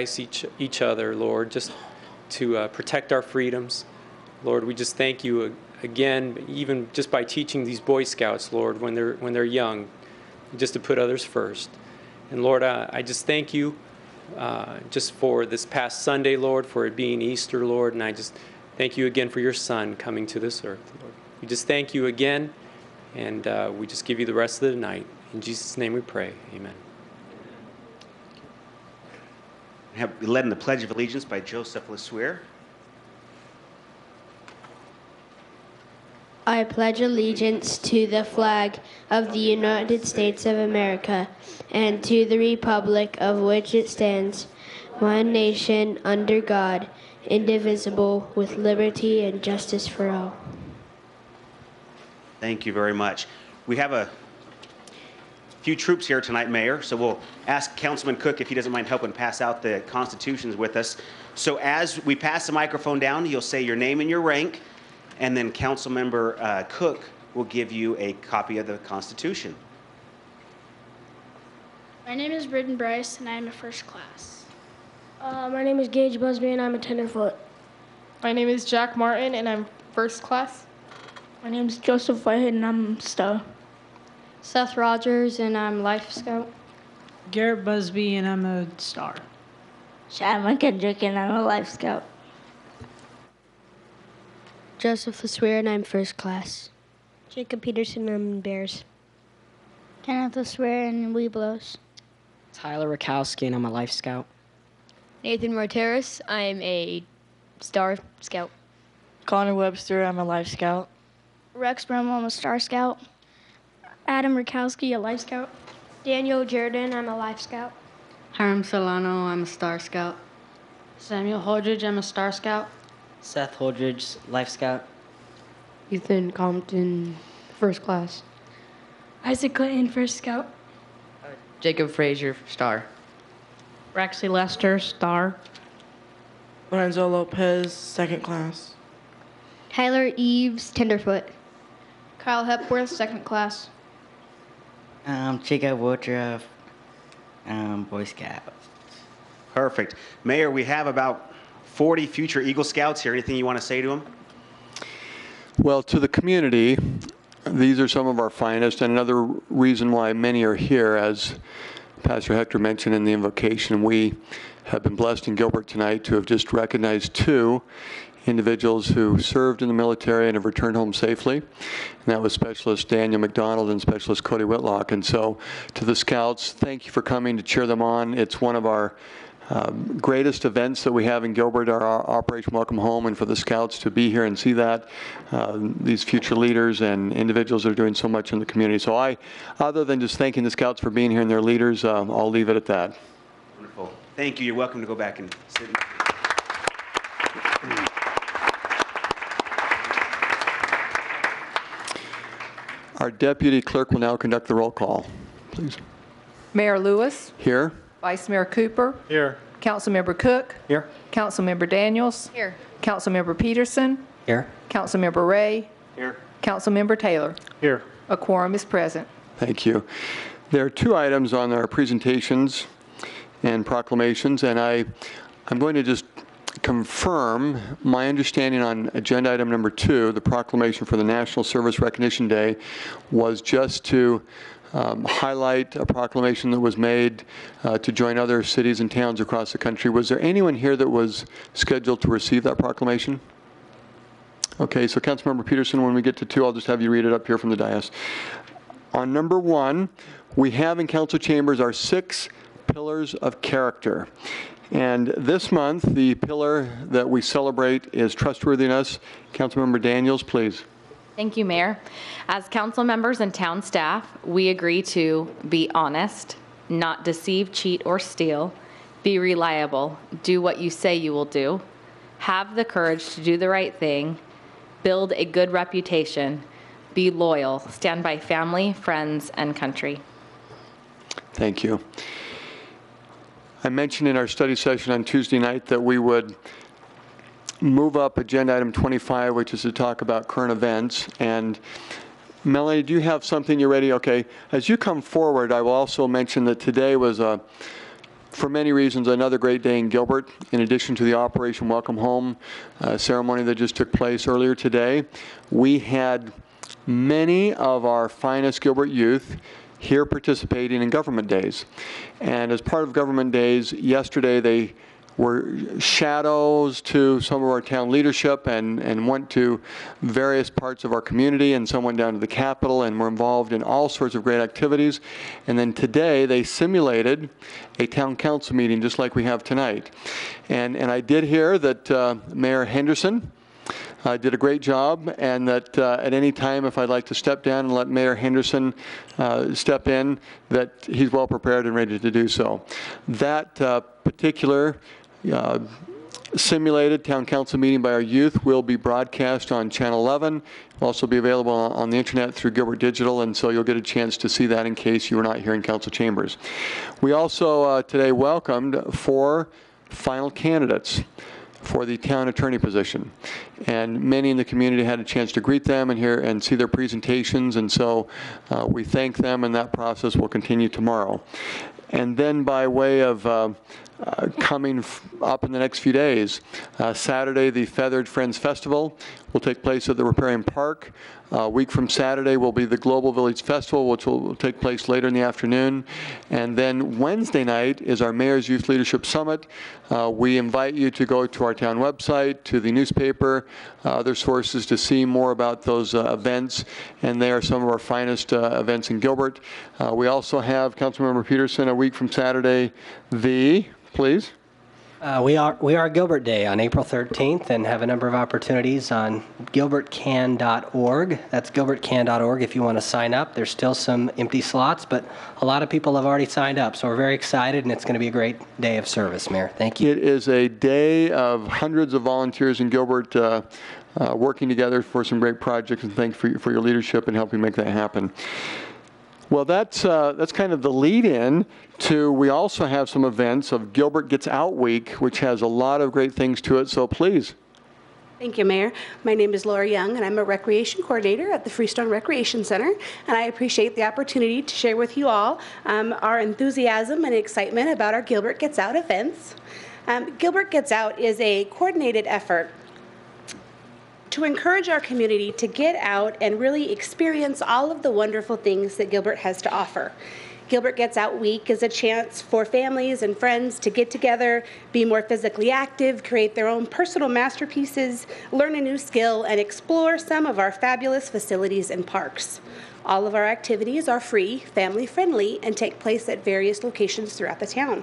each, each other, Lord, just to uh, protect our freedoms. Lord, we just thank you again, even just by teaching these Boy Scouts, Lord, when they're, when they're young, just to put others first. And Lord, uh, I just thank you uh, just for this past Sunday, Lord, for it being Easter, Lord, and I just thank you again for your Son coming to this earth, Lord. We just thank you again, and uh, we just give you the rest of the night. In Jesus' name we pray. Amen. Have led in the Pledge of Allegiance by Joseph LeSueur. I pledge allegiance to the flag of the United States of America and to the republic of which it stands, one nation under God, indivisible, with liberty and justice for all. Thank you very much. We have a few troops here tonight, Mayor, so we'll ask Councilman Cook if he doesn't mind helping pass out the constitutions with us. So as we pass the microphone down, you'll say your name and your rank, and then Councilmember uh, Cook will give you a copy of the Constitution. My name is Britton Bryce, and I am a first class. Uh, my name is Gage Busby, and I'm a tenderfoot. My name is Jack Martin, and I'm first class. My name is Joseph Whitehead, and I'm star. Seth Rogers, and I'm Life Scout. Garrett Busby, and I'm a star. Shadman Kendrick, and I'm a Life Scout. Joseph LeSueur, and I'm first class. Jacob Peterson, I'm in Bears. Kenneth LeSueur and Webelos. Tyler Rakowski, and I'm a Life Scout. Nathan Marteris, I'm a Star Scout. Connor Webster, I'm a Life Scout. Rex Brummel, I'm a Star Scout. Adam Rakowski, a Life Scout. Daniel Jordan, I'm a Life Scout. Hiram Solano, I'm a Star Scout. Samuel Holdridge, I'm a Star Scout. Seth Holdridge, Life Scout. Ethan Compton, first class. Isaac Clinton, First Scout. Jacob Frazier, Star. Rexy Lester, star. Lorenzo Lopez, second class. Tyler Eves, Tenderfoot. Kyle Hepworth, second class. Um, Jacob Woodruff, um, Boy Scout. Perfect. Mayor, we have about 40 future Eagle Scouts here. Anything you want to say to them? Well, to the community, these are some of our finest, and another reason why many are here, as Pastor Hector mentioned in the invocation, we have been blessed in Gilbert tonight to have just recognized two individuals who served in the military and have returned home safely. And that was Specialist Daniel McDonald and Specialist Cody Whitlock. And so to the Scouts, thank you for coming to cheer them on. It's one of our um, greatest events that we have in Gilbert, our, our Operation Welcome Home, and for the Scouts to be here and see that, uh, these future leaders and individuals are doing so much in the community. So I, other than just thanking the Scouts for being here and their leaders, um, I'll leave it at that. Wonderful. Thank you. You're welcome to go back and sit. Our deputy clerk will now conduct the roll call. Please. Mayor Lewis, Here? Vice Mayor Cooper, Here. Councilmember Cook, Here. Councilmember Daniels, Here. Councilmember Petersen, Here. Councilmember Ray, Here. Councilmember Taylor. Here. A quorum is present. Thank you. There are two items on our presentations and proclamations, and I, I'm going to just confirm my understanding on agenda item number two, the proclamation for the National Service Recognition Day, was just to um, highlight a proclamation that was made uh, to join other cities and towns across the country. Was there anyone here that was scheduled to receive that proclamation? Okay, so Councilmember Petersen, when we get to two, I'll just have you read it up here from the dais. On number one, we have in council chambers our six pillars of character. And this month, the pillar that we celebrate is trustworthiness. Councilmember Daniels, please. Thank you, Mayor. As council members and town staff, we agree to be honest, not deceive, cheat, or steal, be reliable, do what you say you will do, have the courage to do the right thing, build a good reputation, be loyal, stand by family, friends, and country. Thank you. I mentioned in our study session on Tuesday night that we would move up agenda item 25, which is to talk about current events. And Melanie, do you have something you're ready? Okay. As you come forward, I will also mention that today was a for many reasons, another great day in Gilbert. In addition to the Operation Welcome Home uh, ceremony that just took place earlier today, we had many of our finest Gilbert youth here participating in Government Days. And as part of Government Days, yesterday they were shadows to some of our town leadership and, and went to various parts of our community and some went down to the Capitol and were involved in all sorts of great activities. And then today they simulated a town council meeting just like we have tonight. And, and I did hear that uh, Mayor Henderson uh, did a great job, and that uh, at any time, if I'd like to step down and let Mayor Henderson uh, step in, that he's well prepared and ready to do so. That uh, particular uh, simulated town council meeting by our youth will be broadcast on Channel 11. Will also be available on the internet through Gilbert Digital, and so you'll get a chance to see that in case you were not here in council chambers. We also uh, today welcomed four final candidates for the town attorney position. And many in the community had a chance to greet them and hear and see their presentations, and so uh, we thank them, and that process will continue tomorrow. And then by way of uh, uh, coming up in the next few days, uh, Saturday, the Feathered Friends Festival will take place at the Riparian Park. A week from Saturday will be the Global Village Festival, which will will take place later in the afternoon. And then Wednesday night is our Mayor's Youth Leadership Summit. Uh, We invite you to go to our town website, to the newspaper, uh, other sources to see more about those uh, events, and they are some of our finest uh, events in Gilbert. Uh, We also have, Councilmember Petersen, a week from Saturday, the, please? Uh, we are we are Gilbert Day on April 13th and have a number of opportunities on gilbertcan.org. That's gilbertcan.org if you want to sign up. There's still some empty slots, but a lot of people have already signed up, so we're very excited and it's going to be a great day of service, Mayor. Thank you. It is a day of hundreds of volunteers in Gilbert uh, uh, working together for some great projects, and thank you for, for your leadership in helping make that happen. Well, that's, uh, that's kind of the lead-in to, we also have some events of Gilbert Gets Out Week, which has a lot of great things to it, so please. Thank you, Mayor. My name is Laura Young, and I'm a recreation coordinator at the Freestone Recreation Center. And I appreciate the opportunity to share with you all um, our enthusiasm and excitement about our Gilbert Gets Out events. Um, Gilbert Gets Out is a coordinated effort to encourage our community to get out and really experience all of the wonderful things that Gilbert has to offer. Gilbert Gets Out Week is a chance for families and friends to get together, be more physically active, create their own personal masterpieces, learn a new skill, and explore some of our fabulous facilities and parks. All of our activities are free, family friendly, and take place at various locations throughout the town.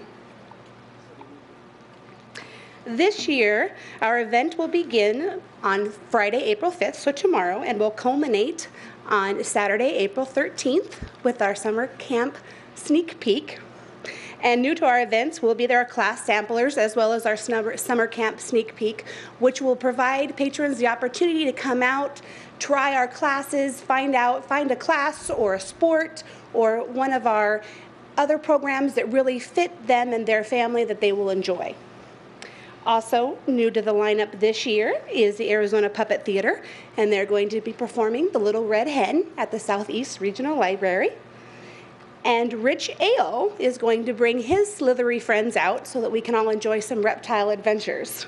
This year, our event will begin on Friday, April 5th, so tomorrow, and will culminate on Saturday, April 13th with our summer camp sneak peek. And new to our events will be their class samplers as well as our summer, summer camp sneak peek, which will provide patrons the opportunity to come out, try our classes, find out, find a class or a sport or one of our other programs that really fit them and their family that they will enjoy. Also, new to the lineup this year is the Arizona Puppet Theater, and they're going to be performing The Little Red Hen at the Southeast Regional Library. And Rich Ale is going to bring his slithery friends out so that we can all enjoy some reptile adventures.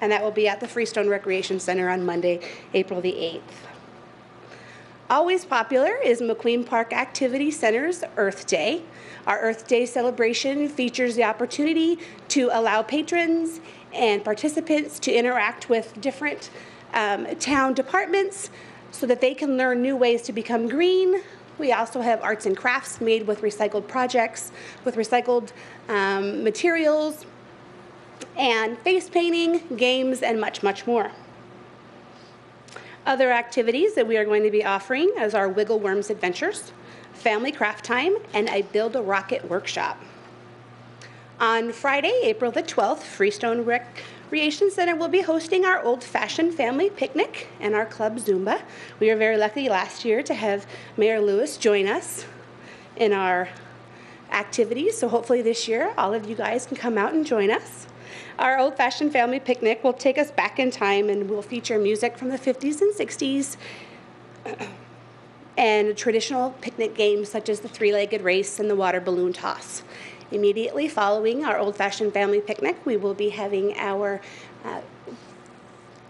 And that will be at the Freestone Recreation Center on Monday, April the 8th. Always popular is McQueen Park Activity Center's Earth Day. Our Earth Day celebration features the opportunity to allow patrons and participants to interact with different um, town departments so that they can learn new ways to become green. We also have arts and crafts made with recycled projects, with recycled um, materials, and face painting, games, and much, much more. Other activities that we are going to be offering is our Wiggle Worms Adventures, Family Craft Time, and a Build a Rocket workshop. On Friday, April the 12th, Freestone Recreation Center will be hosting our old fashioned family picnic and our club Zumba. We were very lucky last year to have Mayor Lewis join us in our activities, so hopefully this year all of you guys can come out and join us. Our old fashioned family picnic will take us back in time and will feature music from the 50s and 60s and traditional picnic games such as the three legged race and the water balloon toss. Immediately following our old fashioned family picnic, we will be having our uh,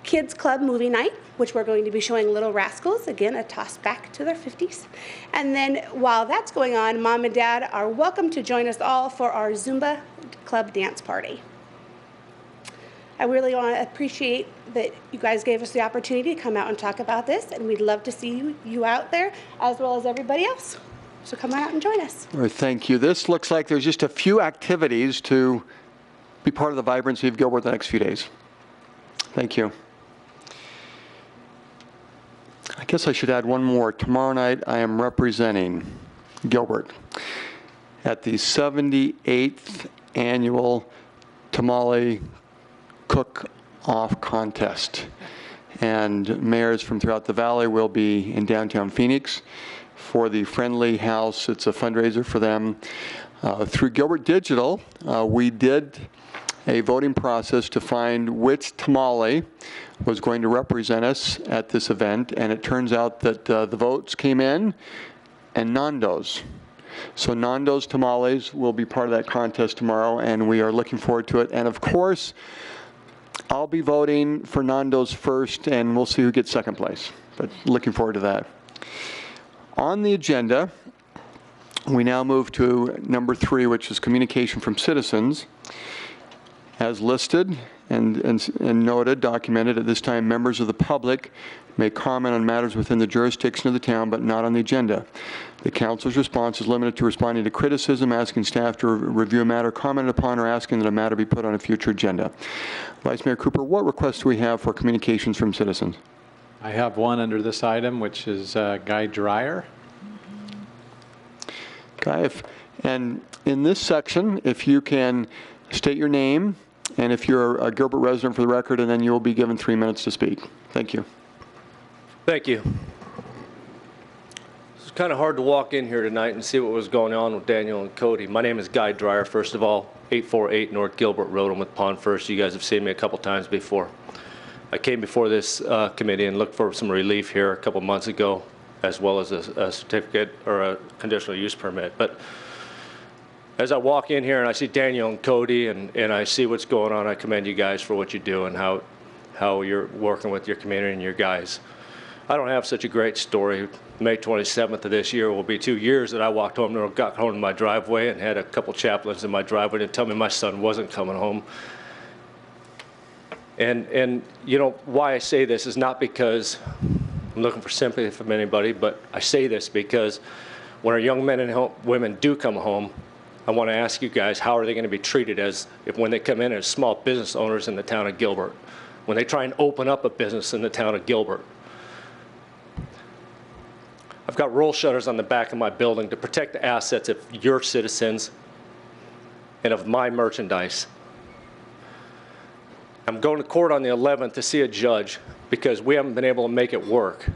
Kids Club movie night, which we're going to be showing Little Rascals, again, a toss back to their 50s. And then while that's going on, mom and dad are welcome to join us all for our Zumba Club dance party. I really want to appreciate that you guys gave us the opportunity to come out and talk about this, and we'd love to see you, you out there as well as everybody else. So come on out and join us. All right, thank you. This looks like there's just a few activities to be part of the vibrancy of Gilbert the next few days. Thank you. I guess I should add one more. Tomorrow night, I am representing Gilbert at the 78th Annual Tamale Cook-Off Contest. And mayors from throughout the valley will be in downtown Phoenix for the Friendly House. It's a fundraiser for them. Uh, Through Gilbert Digital, uh, we did a voting process to find which tamale was going to represent us at this event, and it turns out that uh, the votes came in, and Nando's. So Nando's tamales will be part of that contest tomorrow, and we are looking forward to it. And of course, I'll be voting for Nando's first, and we'll see who gets second place. But looking forward to that. On the agenda, we now move to number three, which is communication from citizens. As listed and, and, and noted, documented, at this time, members of the public may comment on matters within the jurisdiction of the town, but not on the agenda. The council's response is limited to responding to criticism, asking staff to re- review a matter commented upon, or asking that a matter be put on a future agenda. Vice Mayor Cooper, what requests do we have for communications from citizens? I have one under this item, which is uh, Guy Dryer. Guy, if, and in this section, if you can state your name, and if you're a Gilbert resident for the record, and then you will be given three minutes to speak. Thank you. Thank you. It's kind of hard to walk in here tonight and see what was going on with Daniel and Cody. My name is Guy Dryer, first of all, 848 North Gilbert Road. I'm with Pawn 1st. You guys have seen me a couple times before. I came before this uh, committee and looked for some relief here a couple months ago, as well as a, a certificate or a conditional use permit. But as I walk in here and I see Daniel and Cody and, and I see what's going on, I commend you guys for what you do and how, how you're working with your community and your guys. I don't have such a great story. May 27th of this year will be two years that I walked home, and got home to my driveway and had a couple chaplains in my driveway to tell me my son wasn't coming home. And, and you know, why I say this is not because I'm looking for sympathy from anybody, but I say this because when our young men and women do come home, I want to ask you guys, how are they going to be treated as if when they come in as small business owners in the town of Gilbert? When they try and open up a business in the town of Gilbert? I've got roll shutters on the back of my building to protect the assets of your citizens and of my merchandise. I'm going to court on the 11th to see a judge because we haven't been able to make it work.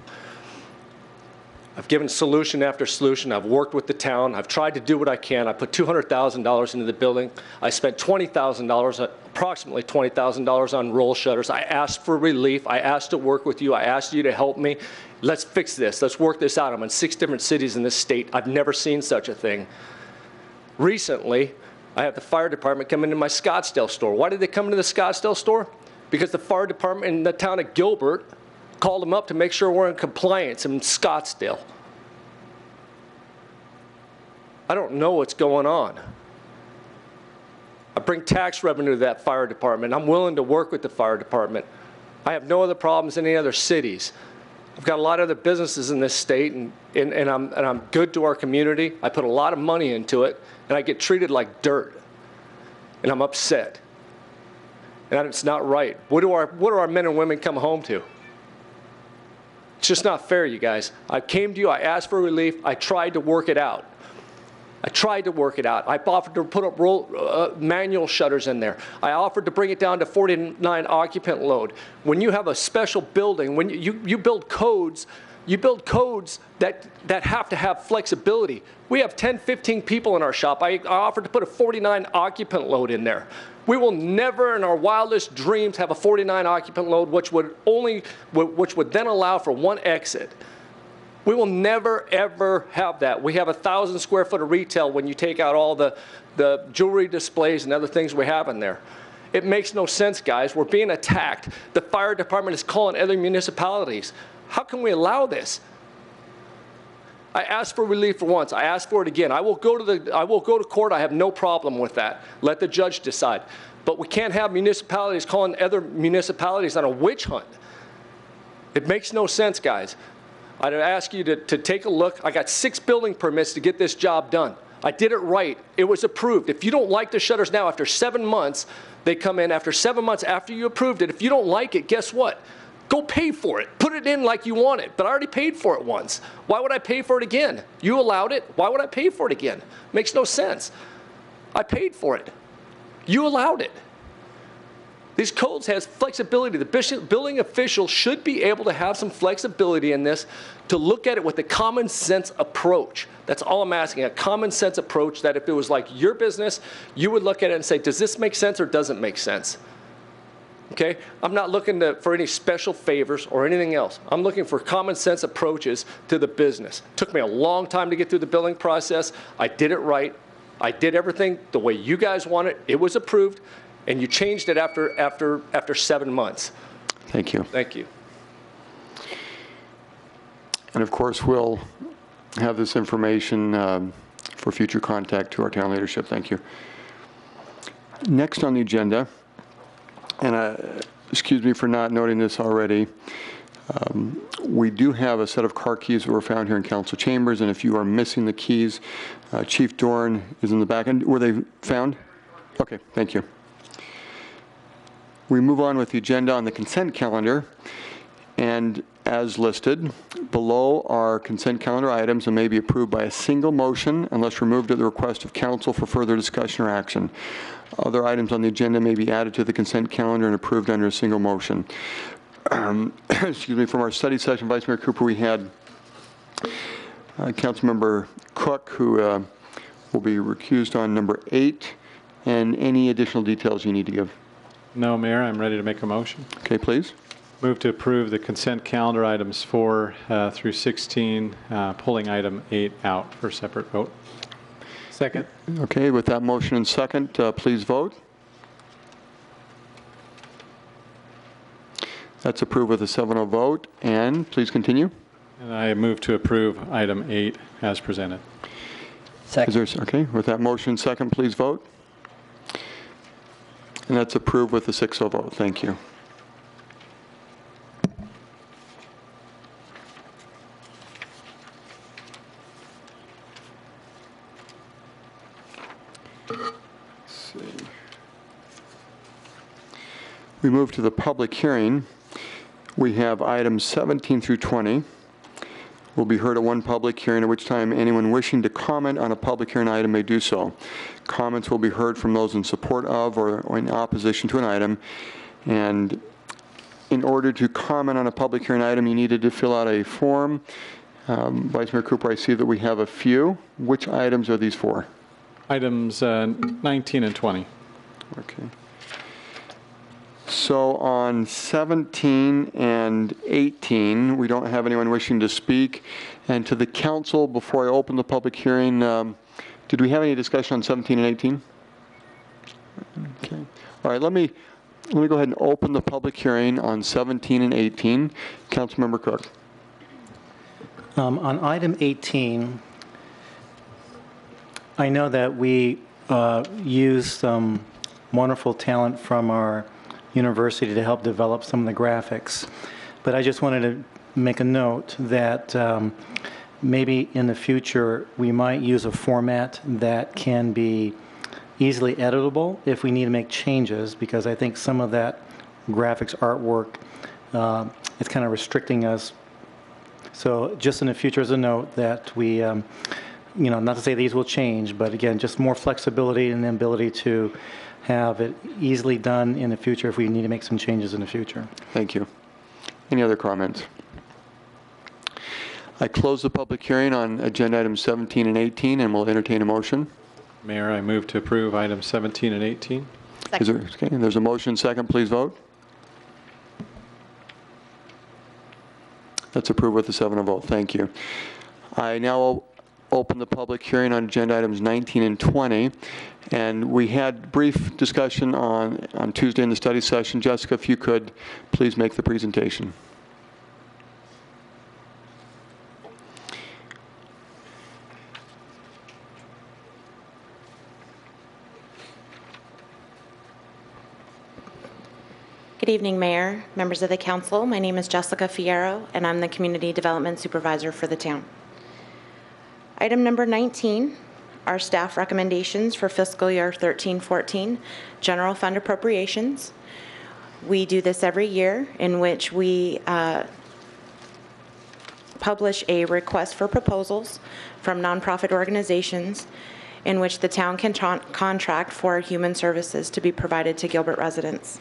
I've given solution after solution. I've worked with the town. I've tried to do what I can. I put $200,000 into the building. I spent $20,000, approximately $20,000 on roll shutters. I asked for relief. I asked to work with you. I asked you to help me. Let's fix this. Let's work this out. I'm in six different cities in this state. I've never seen such a thing. Recently, I had the fire department come into my Scottsdale store. Why did they come into the Scottsdale store? Because the fire department in the town of Gilbert called them up to make sure we're in compliance in Scottsdale. I don't know what's going on. I bring tax revenue to that fire department. I'm willing to work with the fire department. I have no other problems in any other cities. I've got a lot of other businesses in this state, and, and, and, I'm, and I'm good to our community. I put a lot of money into it, and I get treated like dirt. And I'm upset. And it's not right. What do our, what do our men and women come home to? It's just not fair, you guys. I came to you, I asked for relief, I tried to work it out. I tried to work it out. I offered to put up roll, uh, manual shutters in there. I offered to bring it down to 49 occupant load. When you have a special building, when you, you, you build codes, you build codes that, that have to have flexibility. We have 10, 15 people in our shop. I, I offered to put a 49 occupant load in there. We will never in our wildest dreams have a 49 occupant load, which would only, which would then allow for one exit. We will never, ever have that. We have a thousand square foot of retail when you take out all the, the the jewelry displays and other things we have in there. It makes no sense, guys. We're being attacked. The fire department is calling other municipalities. How can we allow this? I asked for relief for once. I asked for it again. I will go to the I will go to court. I have no problem with that. Let the judge decide. But we can't have municipalities calling other municipalities on a witch hunt. It makes no sense, guys. I'd ask you to, to take a look. I got six building permits to get this job done. I did it right. It was approved. If you don't like the shutters now, after seven months, they come in after seven months after you approved it. If you don't like it, guess what? Go pay for it. Put it in like you want it. But I already paid for it once. Why would I pay for it again? You allowed it. Why would I pay for it again? Makes no sense. I paid for it. You allowed it. These codes has flexibility. The building official should be able to have some flexibility in this to look at it with a common sense approach. That's all I'm asking, a common sense approach that if it was like your business, you would look at it and say, does this make sense or doesn't make sense? Okay? I'm not looking to, for any special favors or anything else. I'm looking for common sense approaches to the business. Took me a long time to get through the billing process. I did it right. I did everything the way you guys want it. It was approved, and you changed it after after after seven months. Thank you. Thank you. And of course, we'll have this information um, for future contact to our town leadership. Thank you. Next on the agenda, and uh, excuse me for not noting this already, um, we do have a set of car keys that were found here in council chambers, and if you are missing the keys, uh, Chief Dorn is in the back. end. Were they found? Okay, thank you. We move on with the agenda on the consent calendar. And as listed, below are consent calendar items and may be approved by a single motion unless removed at the request of council for further discussion or action. Other items on the agenda may be added to the consent calendar and approved under a single motion. Um, Excuse me, from our study session, Vice Mayor Cooper, we had uh, Councilmember Cook, who uh, will be recused on number eight, and any additional details you need to give. No, Mayor, I'm ready to make a motion. Okay, please. Move to approve the consent calendar items 4 uh, through 16, uh, pulling item 8 out for separate vote. Second. Okay, with that motion and second, uh, please vote. That's approved with a 7-0 vote, and please continue. And I move to approve item 8 as presented. Is there, okay, with that motion and second, please vote. And that's approved with a 6-0 vote. Thank you. We move to the public hearing. We have items 17 through 20 will be heard at one public hearing, at which time anyone wishing to comment on a public hearing item may do so. Comments will be heard from those in support of or or in opposition to an item. And in order to comment on a public hearing item, you needed to fill out a form. Um, Vice Mayor Cooper, I see that we have a few. Which items are these for? Items uh, 19 and 20. Okay. So on 17 and 18, we don't have anyone wishing to speak. And to the council, before I open the public hearing, um, did we have any discussion on 17 and 18? Okay. All right, let me, let me go ahead and open the public hearing on 17 and 18. Councilmember Cook. Um, On item 18, I know that we uh, use some wonderful talent from our university to help develop some of the graphics, but I just wanted to make a note that um, maybe in the future, we might use a format that can be easily editable if we need to make changes, because I think some of that graphics artwork, uh, it's kind of restricting us. So just in the future, as a note, that we, um, you know, not to say these will change, but again, just more flexibility and the ability to have it easily done in the future if we need to make some changes in the future. Thank you. Any other comments? I close the public hearing on agenda items 17 and 18, and we'll entertain a motion. Mayor, I move to approve items 17 and 18. Is there, okay, there's a motion, second, please vote. That's approved with a 7-0 vote, thank you. I now open the public hearing on agenda items 19 and 20. And we had brief discussion on, on Tuesday in the study session. Jessica, if you could, please make the presentation. Good evening, Mayor, members of the council. My name is Jessica Fierro, and I'm the Community Development Supervisor for the town. Item number 19 are staff recommendations for fiscal year 13-14, general fund appropriations. We do this every year in which we uh, publish a request for proposals from nonprofit organizations in which the town can contract for human services to be provided to Gilbert residents.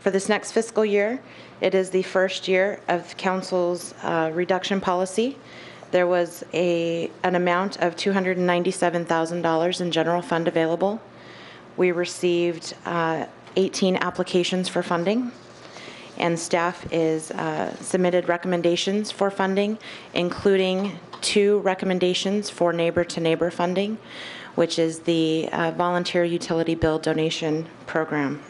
For this next fiscal year, it is the first year of council's uh, reduction policy. There was a, an amount of $297,000 in general fund available. We received uh, 18 applications for funding, and staff is uh, submitted recommendations for funding, including two recommendations for neighbor-to-neighbor funding, which is the uh, volunteer utility bill donation program.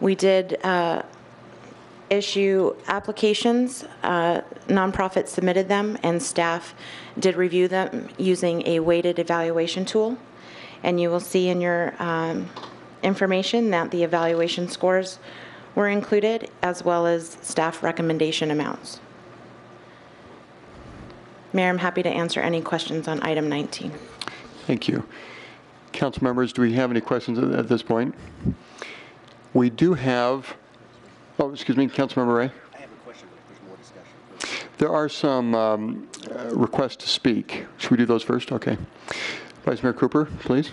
We did uh, issue applications. Uh, Nonprofits submitted them, and staff did review them using a weighted evaluation tool. And you will see in your um, information that the evaluation scores were included, as well as staff recommendation amounts. Mayor, I'm happy to answer any questions on item 19. Thank you. Council members, do we have any questions at- at this point? We do have, oh, excuse me, Councilmember Ray? I have a question, but there's more discussion. There are some um, uh, requests to speak. Should we do those first? Okay. Vice Mayor Cooper, please.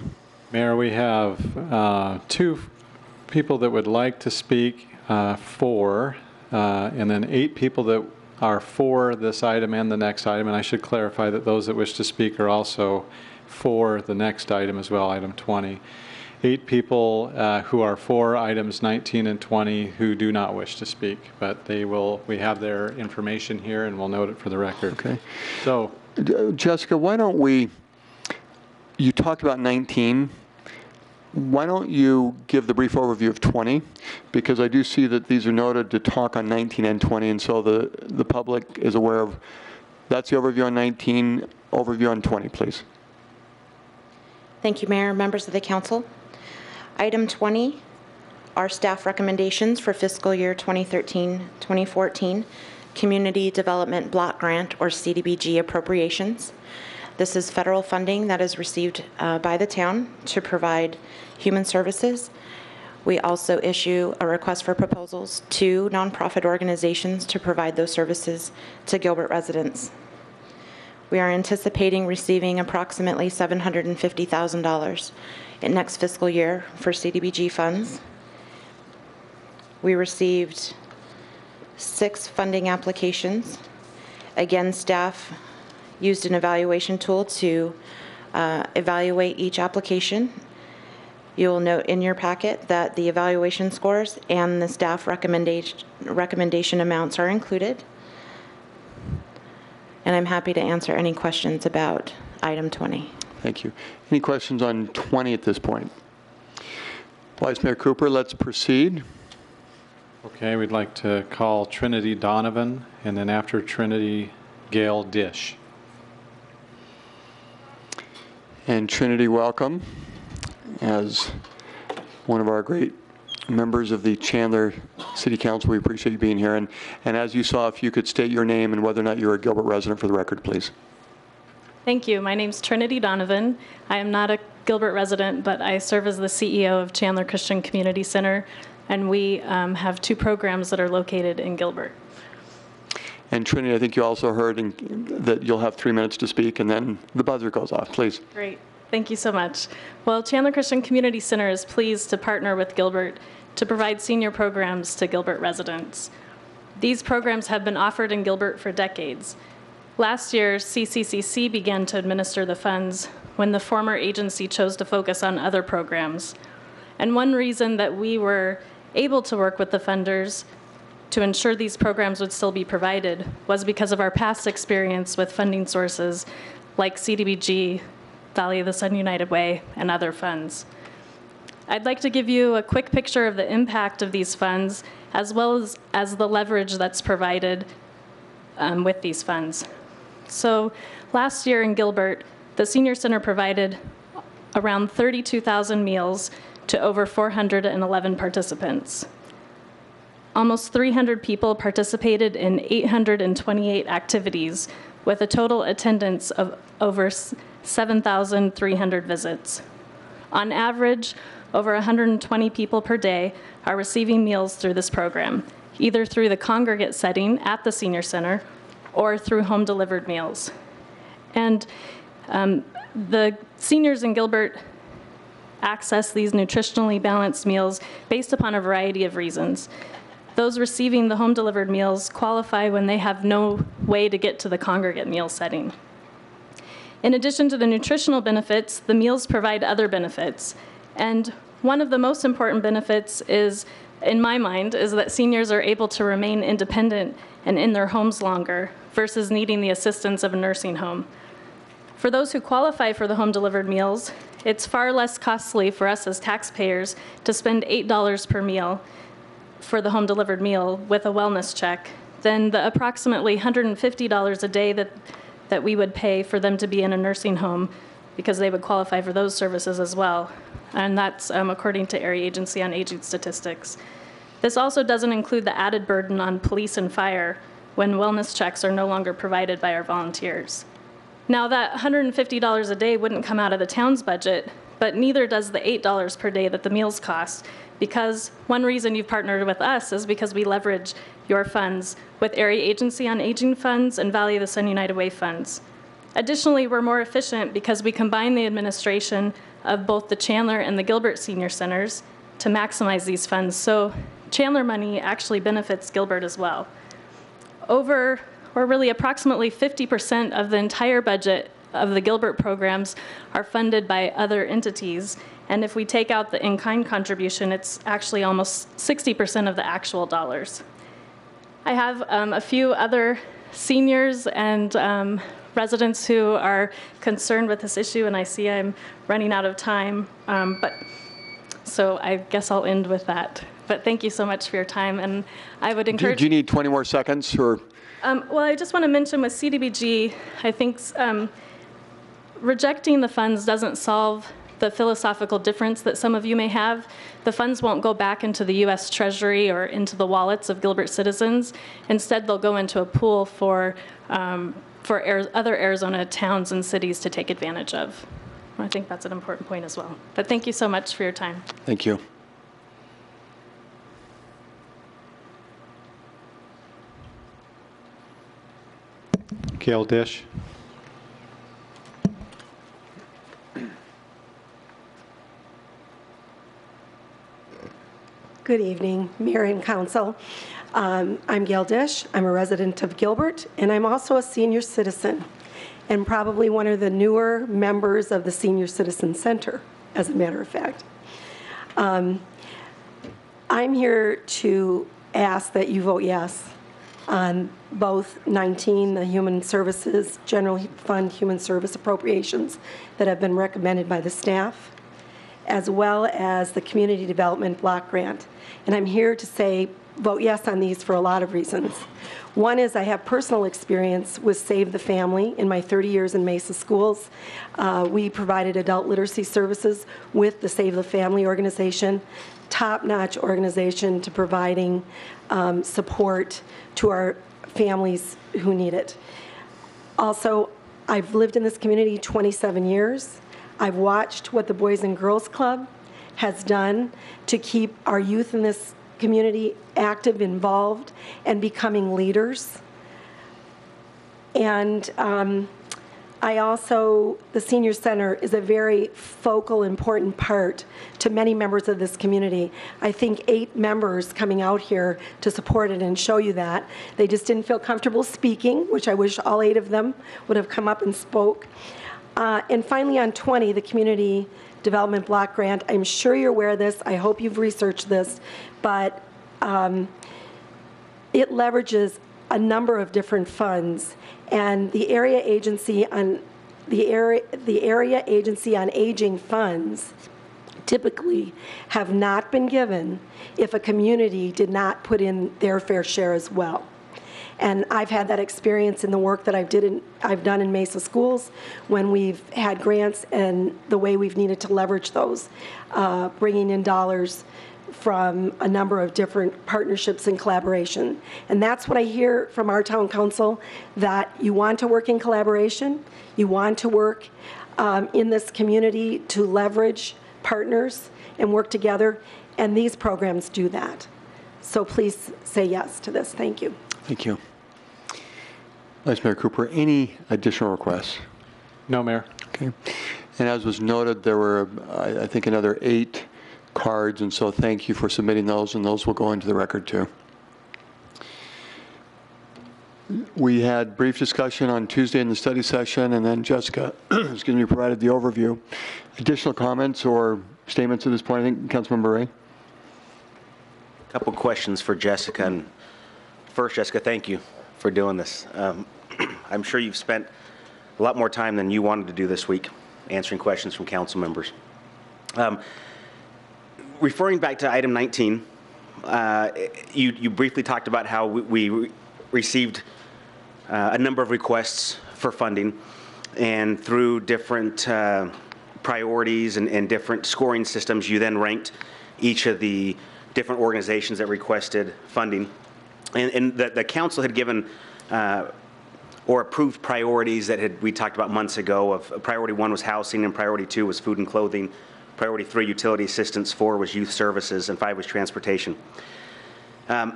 Mayor, we have uh, two people that would like to speak uh, for, uh, and then eight people that are for this item and the next item. And I should clarify that those that wish to speak are also for the next item as well, item 20. Eight people uh, who are for items 19 and 20 who do not wish to speak, but they will, we have their information here and we'll note it for the record. Okay. So, uh, Jessica, why don't we, you talked about 19. Why don't you give the brief overview of 20? Because I do see that these are noted to talk on 19 and 20, and so the, the public is aware of, that's the overview on 19, overview on 20, please. Thank you, Mayor, members of the council. Item 20 are staff recommendations for fiscal year 2013-2014 Community Development Block Grant, or CDBG appropriations. This is federal funding that is received uh, by the town to provide human services. We also issue a request for proposals to nonprofit organizations to provide those services to Gilbert residents. We are anticipating receiving approximately $750,000 in next fiscal year for CDBG funds. We received six funding applications. Again, staff used an evaluation tool to uh, evaluate each application. You'll note in your packet that the evaluation scores and the staff recommendation, recommendation amounts are included. And I'm happy to answer any questions about item 20. Thank you. Any questions on 20 at this point? Vice Mayor Cooper, let's proceed. okay, we'd like to call Trinity Donovan, and then after Trinity, Gail Dish. And Trinity, welcome as one of our great members of the Chandler City Council. We appreciate you being here. And, and as you saw, if you could state your name and whether or not you're a Gilbert resident for the record, please. Thank you. My name is Trinity Donovan. I am not a Gilbert resident, but I serve as the CEO of Chandler Christian Community Center, and we um, have two programs that are located in Gilbert. And Trinity, I think you also heard in, that you'll have three minutes to speak, and then the buzzer goes off. Please. Great. Thank you so much. Well, Chandler Christian Community Center is pleased to partner with Gilbert to provide senior programs to Gilbert residents. These programs have been offered in Gilbert for decades. Last year, CCCC began to administer the funds when the former agency chose to focus on other programs. And one reason that we were able to work with the funders to ensure these programs would still be provided was because of our past experience with funding sources like CDBG, Valley of the Sun United Way, and other funds. I'd like to give you a quick picture of the impact of these funds as well as, as the leverage that's provided um, with these funds. So last year in Gilbert, the Senior Center provided around 32,000 meals to over 411 participants. Almost 300 people participated in 828 activities with a total attendance of over 7,300 visits. On average, over 120 people per day are receiving meals through this program, either through the congregate setting at the senior center or through home delivered meals. And um, the seniors in Gilbert access these nutritionally balanced meals based upon a variety of reasons. Those receiving the home delivered meals qualify when they have no way to get to the congregate meal setting. In addition to the nutritional benefits, the meals provide other benefits. And one of the most important benefits is, in my mind, is that seniors are able to remain independent and in their homes longer versus needing the assistance of a nursing home. For those who qualify for the home delivered meals, it's far less costly for us as taxpayers to spend $8 per meal for the home delivered meal with a wellness check than the approximately $150 a day that, that we would pay for them to be in a nursing home because they would qualify for those services as well. And that's um, according to Area Agency on Aging statistics. This also doesn't include the added burden on police and fire when wellness checks are no longer provided by our volunteers. Now, that $150 a day wouldn't come out of the town's budget, but neither does the $8 per day that the meals cost, because one reason you've partnered with us is because we leverage your funds with Area Agency on Aging funds and Valley of the Sun United Way funds. Additionally, we're more efficient because we combine the administration of both the Chandler and the Gilbert Senior Centers to maximize these funds. So Chandler money actually benefits Gilbert as well. Over, or really approximately 50% of the entire budget of the Gilbert programs are funded by other entities. And if we take out the in-kind contribution, it's actually almost 60% of the actual dollars. I have um, a few other seniors and um, residents who are concerned with this issue, and I see I'm running out of time. Um, but so I guess I'll end with that. But thank you so much for your time, and I would encourage. do you need 20 more seconds, or? Um, well, I just want to mention with CDBG, I think um, rejecting the funds doesn't solve the philosophical difference that some of you may have. The funds won't go back into the U.S. Treasury or into the wallets of Gilbert citizens. Instead, they'll go into a pool for um, for other Arizona towns and cities to take advantage of. I think that's an important point as well. But thank you so much for your time. Thank you. Gail Dish. Good evening, Mayor and Council. Um, I'm Gail Dish. I'm a resident of Gilbert, and I'm also a senior citizen, and probably one of the newer members of the Senior Citizen Center, as a matter of fact. Um, I'm here to ask that you vote yes on both 19, the Human Services, General Fund Human Service appropriations that have been recommended by the staff, as well as the Community Development Block Grant. And I'm here to say, vote yes on these for a lot of reasons. One is I have personal experience with Save the Family in my 30 years in Mesa schools. Uh, we provided adult literacy services with the Save the Family organization, top-notch organization to providing um, support to our families who need it. Also, I've lived in this community 27 years. I've watched what the Boys and Girls Club has done to keep our youth in this community active, involved, and becoming leaders. And um, I also, the Senior Center is a very focal, important part to many members of this community. I think eight members coming out here to support it and show you that. They just didn't feel comfortable speaking, which I wish all eight of them would have come up and spoke. Uh, and finally, on 20, the Community Development Block Grant. I'm sure you're aware of this. I hope you've researched this. But um, it leverages a number of different funds, and the area agency on the area the area agency on aging funds typically have not been given if a community did not put in their fair share as well. And I've had that experience in the work that I've, did in, I've done in Mesa schools when we've had grants and the way we've needed to leverage those, uh, bringing in dollars from a number of different partnerships and collaboration. And that's what I hear from our town council, that you want to work in collaboration, you want to work um, in this community to leverage partners and work together, and these programs do that. So please say yes to this. Thank you. Thank you. Vice Mayor Cooper, any additional requests? No, Mayor. Okay. And as was noted, there were, I I think, another eight cards, and so thank you for submitting those, and those will go into the record, too. We had brief discussion on Tuesday in the study session, and then Jessica, excuse me, provided the overview. Additional comments or statements at this point? I think Councilmember Ray? A couple questions for Jessica. And first, Jessica, thank you for doing this. Um, I'm sure you've spent a lot more time than you wanted to do this week answering questions from council members. Um, referring back to item 19, uh, you, you briefly talked about how we, we re- received uh, a number of requests for funding, and through different uh, priorities and, and different scoring systems, you then ranked each of the different organizations that requested funding. And, and the, the council had given uh, or approved priorities that had, we talked about months ago of priority one was housing and priority two was food and clothing. Priority three, utility assistance, four was youth services, and five was transportation. Um,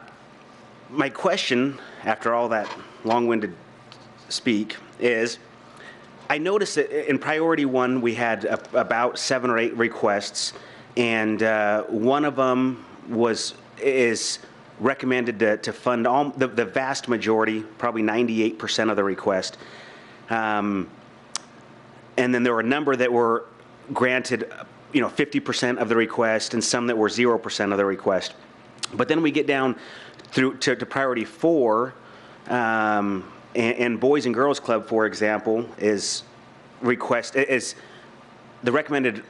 my question, after all that long-winded speak, is I noticed that in priority one, we had a, about seven or eight requests, and uh, one of them was is recommended to, to fund all the, the vast majority, probably 98% of the request. Um, and then there were a number that were granted, you know, 50% of the request, and some that were 0% of the request. But then we get down through to, to priority four, um, and, and Boys and Girls Club, for example, is request is the recommended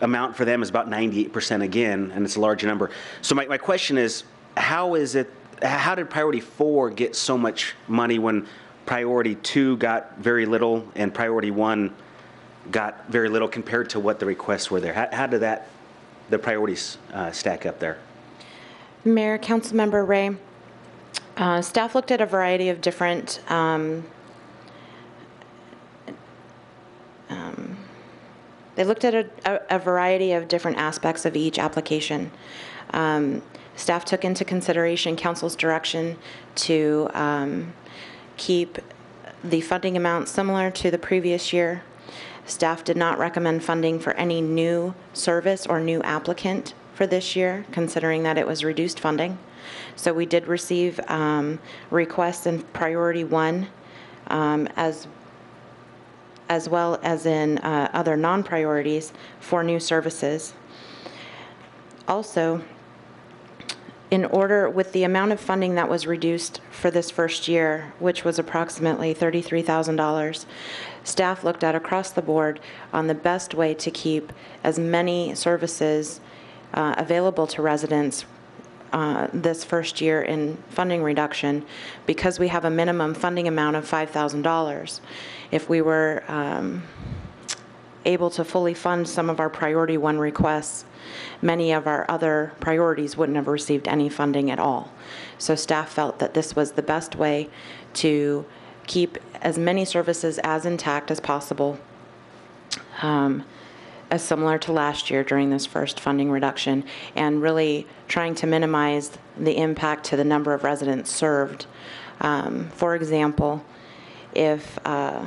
amount for them is about 98% again, and it's a large number. So my, my question is, how is it? How did priority four get so much money when priority two got very little and priority one got very little compared to what the requests were there? How, how did that the priorities uh, stack up there? Mayor, Councilmember Ray, uh, staff looked at a variety of different um, um, they looked at a, a, variety of different aspects of each application. Um, staff took into consideration council's direction to um, keep the funding amount similar to the previous year. Staff did not recommend funding for any new service or new applicant for this year, considering that it was reduced funding. So we did receive um, requests in priority one um, as as well as in uh, other non-priorities for new services. Also, in order with the amount of funding that was reduced for this first year, which was approximately $33,000, staff looked at across the board on the best way to keep as many services uh, available to residents uh, this first year in funding reduction because we have a minimum funding amount of $5,000. If we were um, able to fully fund some of our priority one requests, many of our other priorities wouldn't have received any funding at all. So staff felt that this was the best way to keep as many services as intact as possible, um, as similar to last year during this first funding reduction, and really trying to minimize the impact to the number of residents served. Um, for example, if uh,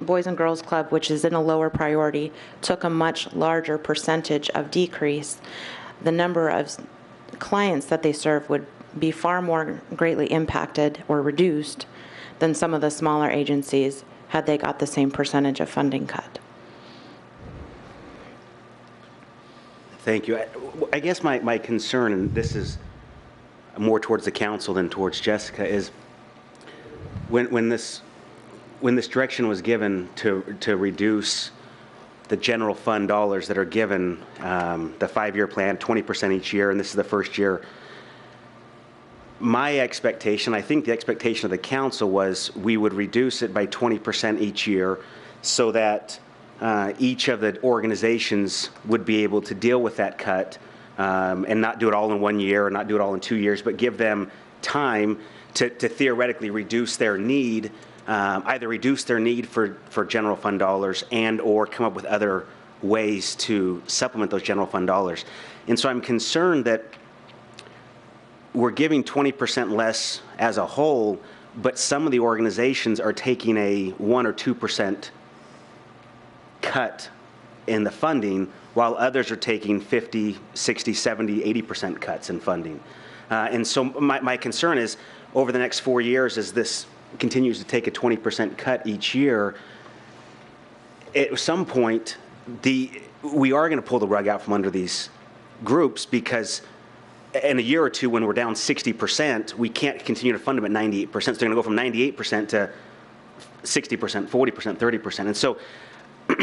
Boys and Girls Club, which is in a lower priority, took a much larger percentage of decrease, the number of clients that they serve would be far more greatly impacted or reduced than some of the smaller agencies had they got the same percentage of funding cut. Thank you. I, I guess my, my concern, and this is, more towards the council than towards Jessica, is when, when this, when this direction was given to, to reduce the general fund dollars that are given, um, the five-year plan, 20% each year, and this is the first year, my expectation, I think the expectation of the council was we would reduce it by 20% each year so that uh, each of the organizations would be able to deal with that cut um, and not do it all in one year or not do it all in two years, but give them time to, to theoretically reduce their need, um, either reduce their need for, for general fund dollars and or come up with other ways to supplement those general fund dollars. And so I'm concerned that we're giving 20% less as a whole, but some of the organizations are taking a 1 or 2% cut in the funding, while others are taking 50, 60, 70, 80% cuts in funding. Uh, and so my, my concern is over the next four years, as this continues to take a 20% cut each year, at some point, the, we are going to pull the rug out from under these groups because in a year or two, when we're down 60%, we can't continue to fund them at 98%. So they're going to go from 98% to 60%, 40%, 30%. And so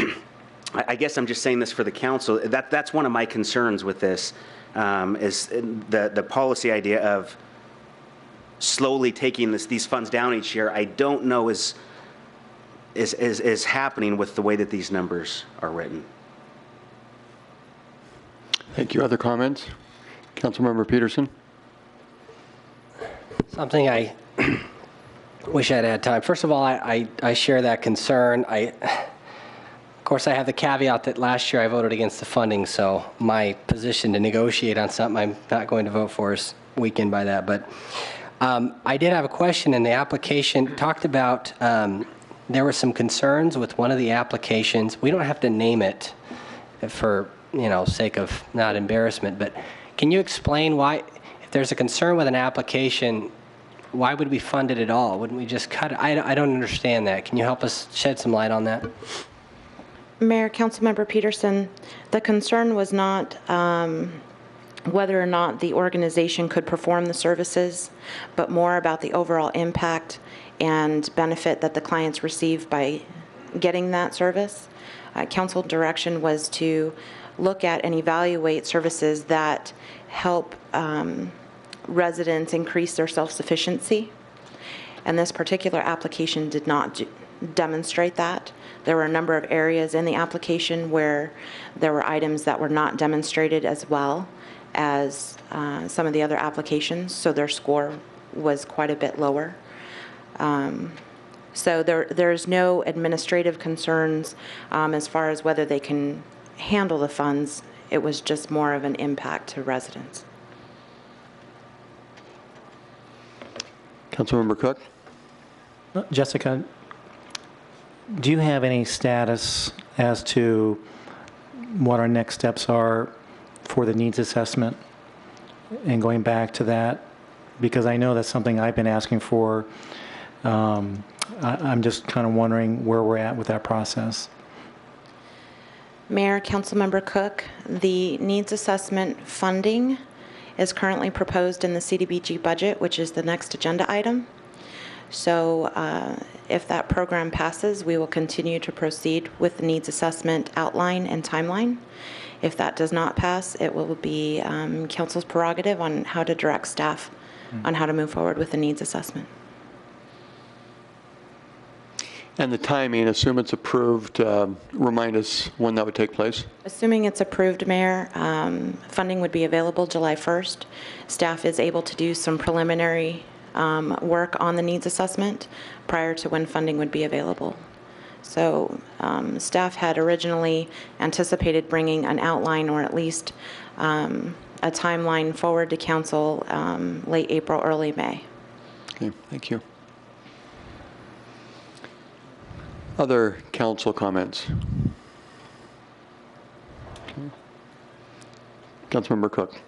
I guess I'm just saying this for the council. That, that's one of my concerns with this, um, is the, the policy idea of slowly taking this, these funds down each year. I don't know is, is, is, is happening with the way that these numbers are written. Thank you. Other comments? Councilmember Petersen? Something I wish I'd had time. First of all, I, I, I share that concern. I, of course, I have the caveat that last year I voted against the funding, so my position to negotiate on something I'm not going to vote for is weakened by that. But um, I did have a question in the application. Talked about um, there were some concerns with one of the applications. We don't have to name it for you know sake of not embarrassment, but can you explain why, if there's a concern with an application, why would we fund it at all? Wouldn't we just cut it? I, I don't understand that. Can you help us shed some light on that? Mayor, Councilmember Petersen, the concern was not um, whether or not the organization could perform the services, but more about the overall impact and benefit that the clients receive by getting that service. Uh, Council direction was to look at and evaluate services that help um, residents increase their self-sufficiency. And this particular application did not do- demonstrate that. There were a number of areas in the application where there were items that were not demonstrated as well as uh, some of the other applications, so their score was quite a bit lower. Um, So there, there's no administrative concerns um, as far as whether they can handle the funds. It was just more of an impact to residents. Councilmember Cook? Uh, Jessica, do you have any status as to what our next steps are for the needs assessment? And going back to that, because I know that's something I've been asking for. Um, I- I'm just kind of wondering where we're at with that process. Mayor, Councilmember Cook, the needs assessment funding is currently proposed in the CDBG budget, which is the next agenda item. So uh, if that program passes, we will continue to proceed with the needs assessment outline and timeline. If that does not pass, it will be um, council's prerogative on how to direct staff on how to move forward with the needs assessment. And the timing, assume it's approved, um, remind us when that would take place? Assuming it's approved, Mayor, um, funding would be available July 1st. Staff is able to do some preliminary um, work on the needs assessment prior to when funding would be available. So um, staff had originally anticipated bringing an outline or at least um, a timeline forward to council um, late April, early May. Okay, thank you. Other council comments? Okay. Councilmember Cook?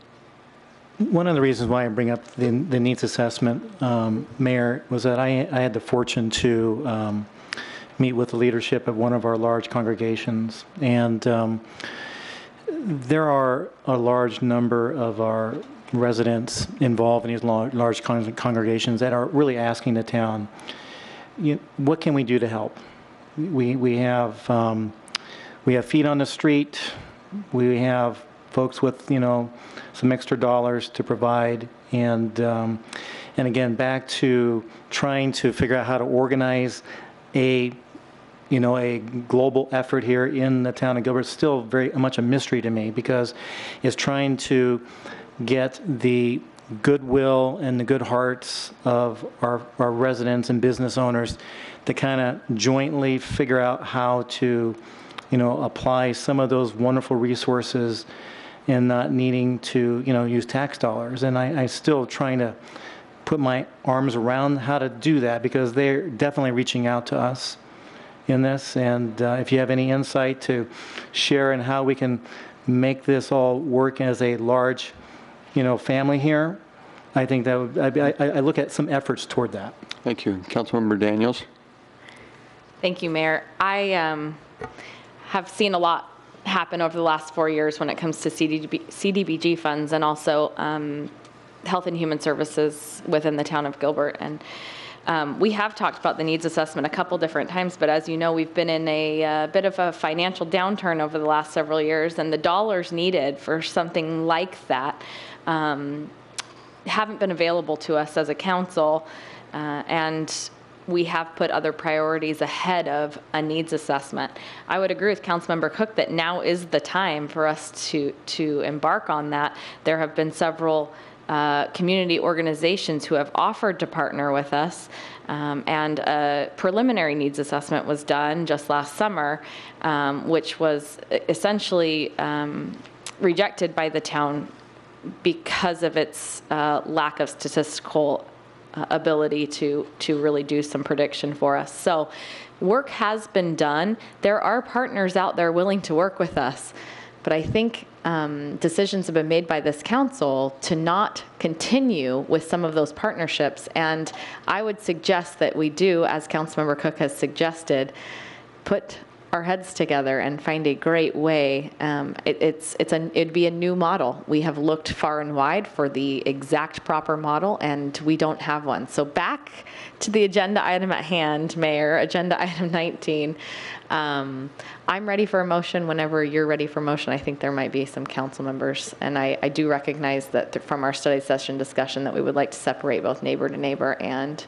One of the reasons why I bring up the, the needs assessment, um, Mayor, was that I, I had the fortune to um, meet with the leadership of one of our large congregations. And um, there are a large number of our residents involved in these large con- congregations that are really asking the town, you, what can we do to help? We, we have, um, we have feet on the street, we have folks with, you know, some extra dollars to provide, and, um, and again, back to trying to figure out how to organize a, you know, a global effort here in the town of Gilbert still very much a mystery to me, because it's trying to get the goodwill and the good hearts of our, our residents and business owners to kind of jointly figure out how to, you know, apply some of those wonderful resources and not needing to, you know, use tax dollars. And I, I still trying to put my arms around how to do that because they're definitely reaching out to us in this. And uh, if you have any insight to share in how we can make this all work as a large, you know, family here, I think that would, I, I, I look at some efforts toward that. Thank you. Councilmember Daniels? Thank you, Mayor. I um, have seen a lot happen over the last four years when it comes to CDB, CDBG funds and also um, Health and Human Services within the town of Gilbert. And um, we have talked about the needs assessment a couple different times, but as you know, we've been in a uh, bit of a financial downturn over the last several years, and the dollars needed for something like that um, haven't been available to us as a council. Uh, and we have put other priorities ahead of a needs assessment. I would agree with Councilmember Cook that now is the time for us to, to embark on that. There have been several uh, community organizations who have offered to partner with us. Um, and a preliminary needs assessment was done just last summer, um, which was essentially um, rejected by the town because of its uh, lack of statistical uh, ability to to really do some prediction for us. So work has been done. There are partners out there willing to work with us, but I think um, decisions have been made by this council to not continue with some of those partnerships. And I would suggest that we do, as Councilmember Cook has suggested, put our heads together and find a great way. Um, it, it's it's a it'd be a new model. We have looked far and wide for the exact proper model, and we don't have one. So back to the agenda item at hand, Mayor. Agenda item 19. Um, I'm ready for a motion whenever you're ready for motion. I think there might be some council members, and I, I do recognize that th- from our study session discussion that we would like to separate both neighbor to neighbor and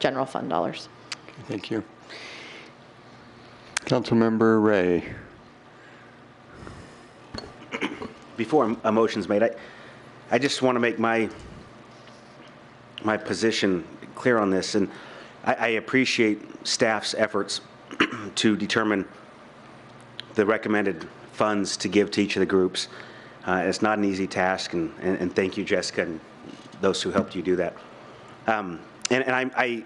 general fund dollars. Thank you. Councilmember Ray. Before a motion's made, I, I just want to make my, my position clear on this, and I, I appreciate staff's efforts to determine the recommended funds to give to each of the groups. Uh, It's not an easy task, and, and and thank you, Jessica, and those who helped you do that. Um, And, and I, I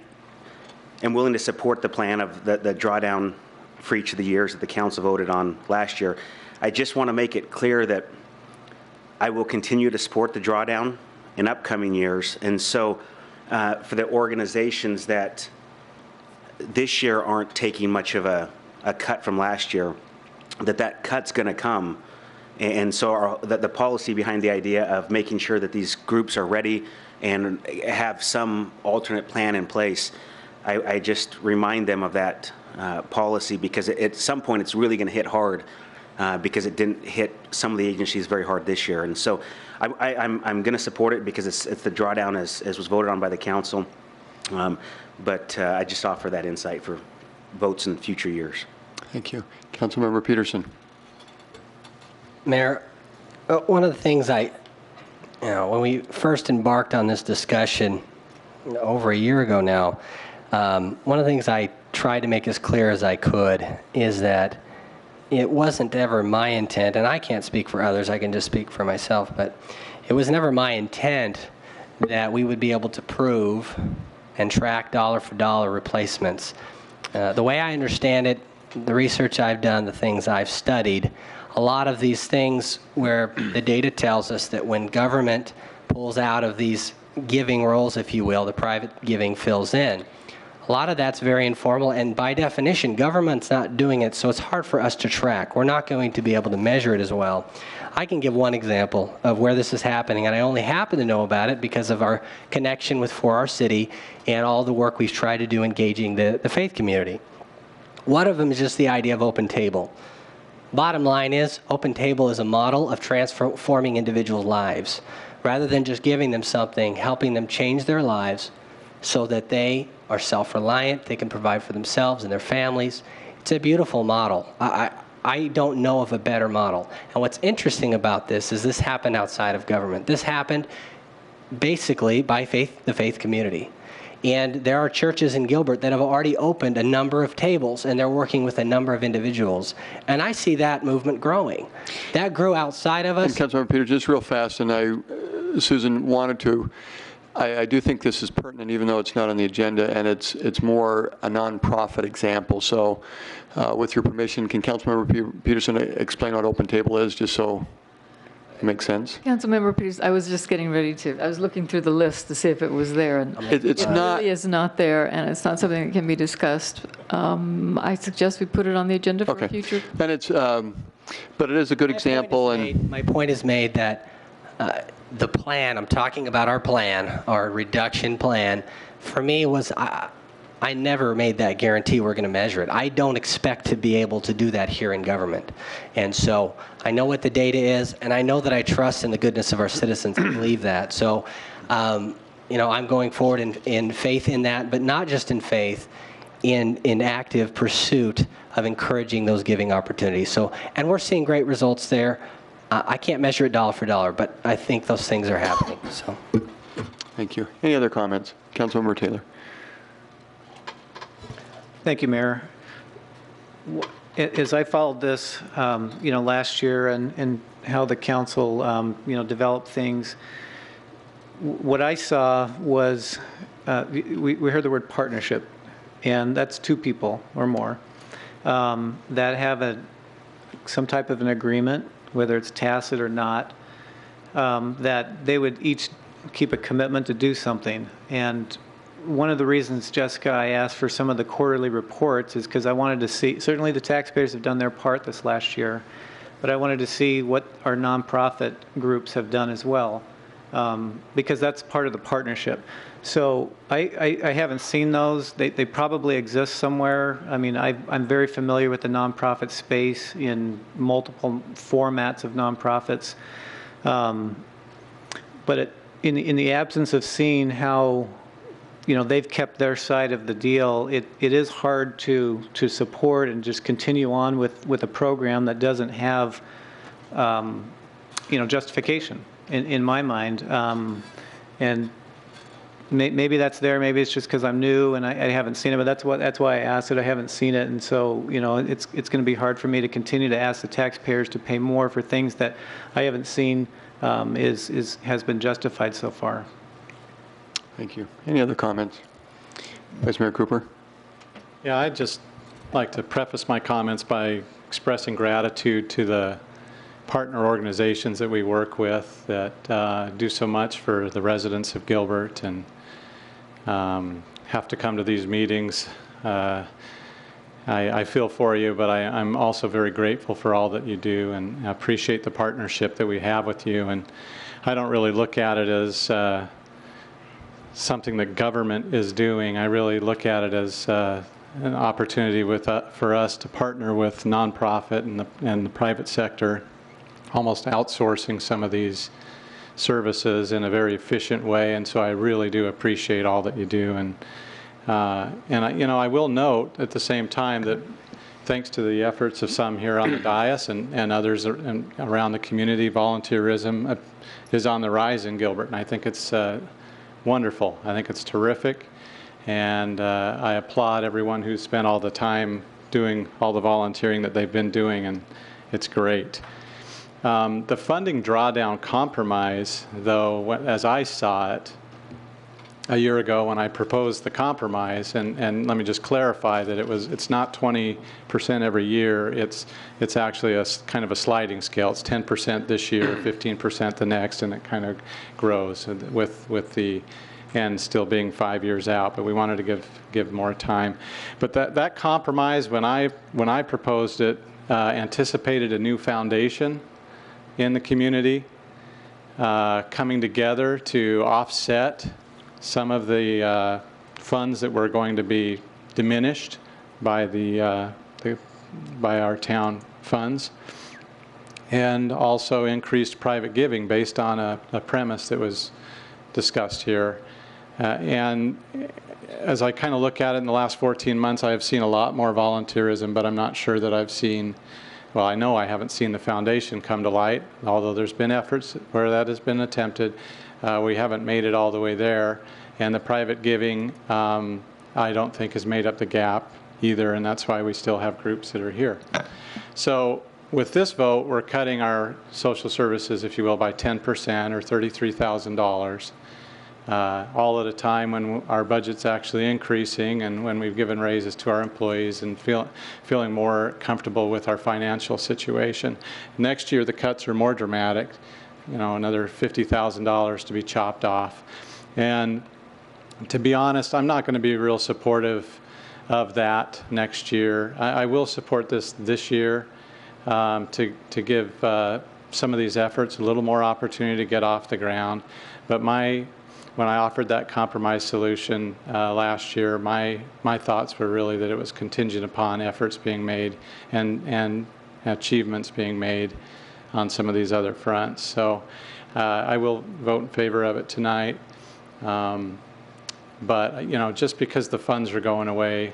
am willing to support the plan of the, the drawdown for each of the years that the council voted on last year. I just want to make it clear that I will continue to support the drawdown in upcoming years. And so uh, for the organizations that this year aren't taking much of a, a cut from last year, that that cut's going to come. And so our, the, the policy behind the idea of making sure that these groups are ready and have some alternate plan in place, I, I just remind them of that uh, policy because at some point it's really going to hit hard uh, because it didn't hit some of the agencies very hard this year. And so I, I, I'm, I'm going to support it because it's, it's the drawdown as, as was voted on by the council. Um, but uh, I just offer that insight for votes in future years. Thank you. Councilmember Petersen. Mayor, uh, one of the things I, you know, when we first embarked on this discussion over a year ago now, um, one of the things I tried to make as clear as I could is that it wasn't ever my intent, and I can't speak for others, I can just speak for myself, but it was never my intent that we would be able to prove and track dollar for dollar replacements. Uh, the way I understand it, the research I've done, the things I've studied, a lot of these things where the data tells us that when government pulls out of these giving roles, if you will, the private giving fills in. A lot of that's very informal, and by definition, government's not doing it, so it's hard for us to track. We're not going to be able to measure it as well. I can give one example of where this is happening, and I only happen to know about it because of our connection with For Our City and all the work we've tried to do engaging the, the faith community. One of them is just the idea of open table. Bottom line is, Open Table is a model of transforming individuals' lives. Rather than just giving them something, helping them change their lives so that they are self reliant, they can provide for themselves and their families. It's a beautiful model. I, I, don't know of a better model. And what's interesting about this is this happened outside of government. This happened basically by faith, the faith community. And there are churches in Gilbert that have already opened a number of tables and they're working with a number of individuals. And I see that movement growing. That grew outside of us. And Councilmember Peters, just real fast, and I, uh, Susan wanted to, I, I do think this is pertinent, even though it's not on the agenda, and it's it's more a nonprofit example. So, uh, with your permission, can Councilmember Pe- Petersen explain what Open Table is, just so it makes sense? Councilmember Peters, I was just getting ready to, I was looking through the list to see if it was there, and It- it's it not- really is not there, and it's not something that can be discussed. Um, I suggest we put it on the agenda for Okay. future. And it's, um, but it is a good example, and My point is made that uh, the plan, I'm talking about our plan, our reduction plan, for me was, I, I never made that guarantee we're going to measure it. I don't expect to be able to do that here in government. And so I know what the data is, and I know that I trust in the goodness of our citizens to believe that. So, um, you know, I'm going forward in, in faith in that, but not just in faith, in, in active pursuit of encouraging those giving opportunities. So, and we're seeing great results there. Uh, I can't measure it dollar for dollar, but I think those things are happening. So, thank you. Any other comments? Councilmember Taylor. Thank you, Mayor. As I followed this, um, you know, last year and, and how the council, um, you know, developed things, what I saw was, uh, we, we heard the word partnership, and that's two people or more um, that have a, some type of an agreement, whether it's tacit or not, um, that they would each keep a commitment to do something. And one of the reasons, Jessica, I asked for some of the quarterly reports is because I wanted to see, certainly the taxpayers have done their part this last year, but I wanted to see what our nonprofit groups have done as well, um, because that's part of the partnership. So I, I, I haven't seen those. They, they probably exist somewhere. I mean, I, I'm very familiar with the nonprofit space in multiple formats of nonprofits. Um, but it, in, in the absence of seeing how, you know, they've kept their side of the deal, it, it is hard to, to support and just continue on with, with a program that doesn't have, um, you know, justification in, in my mind. Um, and may, maybe that's there, maybe it's just because I'm new and I, I haven't seen it, but that's what, that's why I asked it. I haven't seen it. And so, you know, it's, it's going to be hard for me to continue to ask the taxpayers to pay more for things that I haven't seen um, is, is, has been justified so far. Thank you. Any other comments? Vice Mayor Cooper? Yeah, I'd just like to preface my comments by expressing gratitude to the partner organizations that we work with that uh, do so much for the residents of Gilbert and um, have to come to these meetings. Uh, I, I feel for you, but I, I'm also very grateful for all that you do and appreciate the partnership that we have with you. And I don't really look at it as uh, something that government is doing. I really look at it as uh, an opportunity with, uh, for us to partner with nonprofit and the, and the private sector, almost outsourcing some of these services in a very efficient way. And so I really do appreciate all that you do. And, uh, and I, you know, I will note at the same time that thanks to the efforts of some here on the dais and, and others ar- and around the community, volunteerism uh, is on the rise in Gilbert. And I think it's uh, wonderful. I think it's terrific. And uh, I applaud everyone who's spent all the time doing all the volunteering that they've been doing, and it's great. Um, the funding drawdown compromise, though, as I saw it a year ago when I proposed the compromise, and, and let me just clarify that it was it's not 20% every year. It's it's actually a kind of a sliding scale. It's 10% this year, 15% the next, and it kind of grows with with the and still being five years out, but we wanted to give, give more time. But that, that compromise, when I, when I proposed it, uh, anticipated a new foundation in the community uh, coming together to offset some of the uh, funds that were going to be diminished by the, uh, the by our town funds, and also increased private giving based on a, a premise that was discussed here. Uh, and as I kind of look at it in the last 14 months, I have seen a lot more volunteerism, but I'm not sure that I've seen, well, I know I haven't seen the foundation come to light, although there's been efforts where that has been attempted. Uh, we haven't made it all the way there. And the private giving, um, I don't think has made up the gap either, and that's why we still have groups that are here. So with this vote, we're cutting our social services, if you will, by 10% or $33,000 uh, all at a time when our budget's actually increasing and when we've given raises to our employees and feel, feeling more comfortable with our financial situation. Next year, the cuts are more dramatic, you know, another $50,000 to be chopped off. And to be honest, I'm not going to be real supportive of that next year. I, I will support this this year um, to, to give uh, some of these efforts a little more opportunity to get off the ground. But my when I offered that compromise solution uh, last year, my, my thoughts were really that it was contingent upon efforts being made and, and achievements being made on some of these other fronts. So uh, I will vote in favor of it tonight. Um, but, you know, just because the funds are going away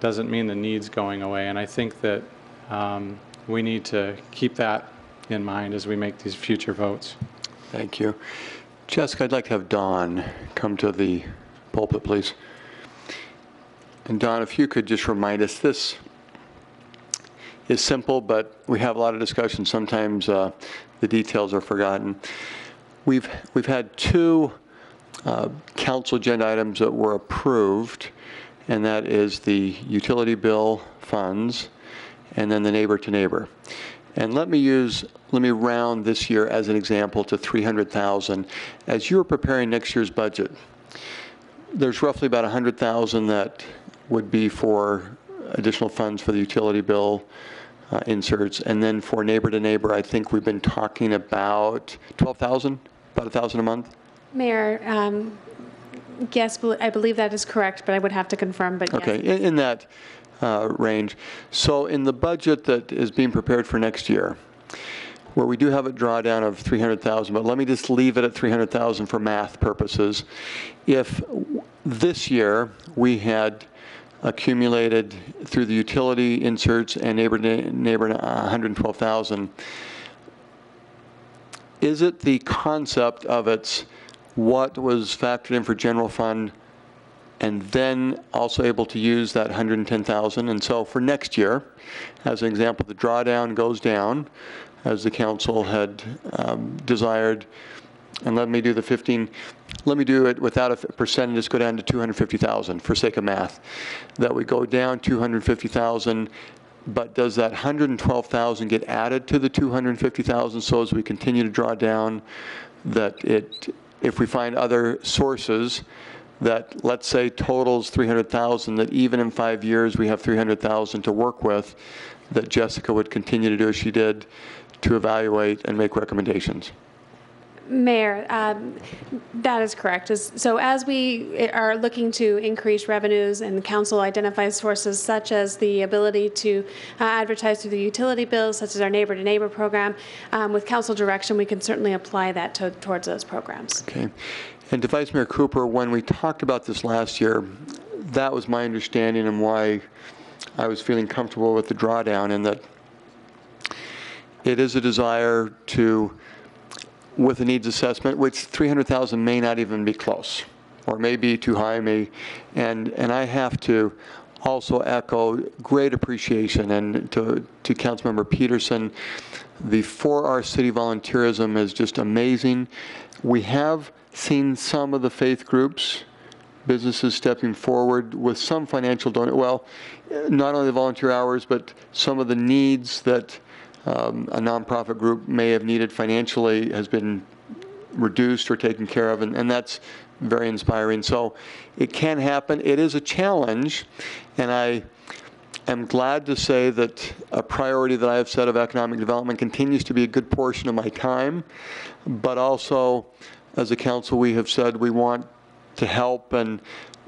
doesn't mean the need's going away. And I think that um, we need to keep that in mind as we make these future votes. Thank you. Jessica, I'd like to have Don come to the pulpit, please. And Don, if you could just remind us, this is simple, but we have a lot of discussion. Sometimes uh, the details are forgotten. We've, we've had two uh, council agenda items that were approved, and that is the utility bill funds and then the neighbor to neighbor. And let me use, let me round this year as an example to 300,000. As you're preparing next year's budget, there's roughly about 100,000 that would be for additional funds for the utility bill uh, inserts. And then for neighbor to neighbor, I think we've been talking about 12,000, about 1,000 a month? Mayor, um, yes, I believe that is correct, but I would have to confirm, but yes. Okay, in, in that uh, range. So in the budget that is being prepared for next year, where we do have a drawdown of 300,000, but let me just leave it at 300,000 for math purposes. If this year we had accumulated through the utility inserts and neighbor neighbor 112,000, is it the concept of its what was factored in for general fund and then also able to use that 110,000. And so for next year, as an example, the drawdown goes down as the council had um, desired. And let me do the 15, let me do it without a percentage, just go down to 250,000 for sake of math. That we go down 250,000, but does that 112,000 get added to the 250,000 so as we continue to draw down that it, if we find other sources, that, let's say, totals 300,000, that even in five years, we have 300,000 to work with, that Jessica would continue to do as she did to evaluate and make recommendations. Mayor, um, that is correct. As- So as we are looking to increase revenues and the council identifies sources such as the ability to uh, advertise through the utility bills, such as our neighbor-to-neighbor program, um, with council direction, we can certainly apply that to- towards those programs. Okay. And to Vice Mayor Cooper, when we talked about this last year, that was my understanding and why I was feeling comfortable with the drawdown and that it is a desire to, with a needs assessment, which 300,000 may not even be close or may be too high, may, and, and I have to also echo great appreciation and to, to Councilmember Petersen, the For Our City volunteerism is just amazing. We have seen some of the faith groups, businesses stepping forward with some financial donation. Well, not only the volunteer hours, but some of the needs that um, a nonprofit group may have needed financially has been reduced or taken care of, and, and that's very inspiring. So it can happen. It is a challenge, and I am glad to say that a priority that I have set of economic development continues to be a good portion of my time, but also, as a council, we have said we want to help, and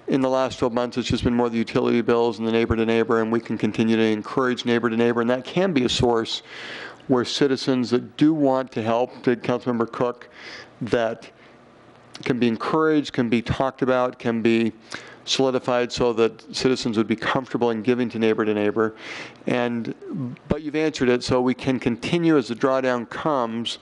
in the last 12 months, it's just been more the utility bills and the neighbor to neighbor, and we can continue to encourage neighbor to neighbor, and that can be a source where citizens that do want to help, did Councilmember Cook, that can be encouraged, can be talked about, can be solidified so that citizens would be comfortable in giving to neighbor to neighbor. And, but you've answered it, so we can continue as the drawdown comes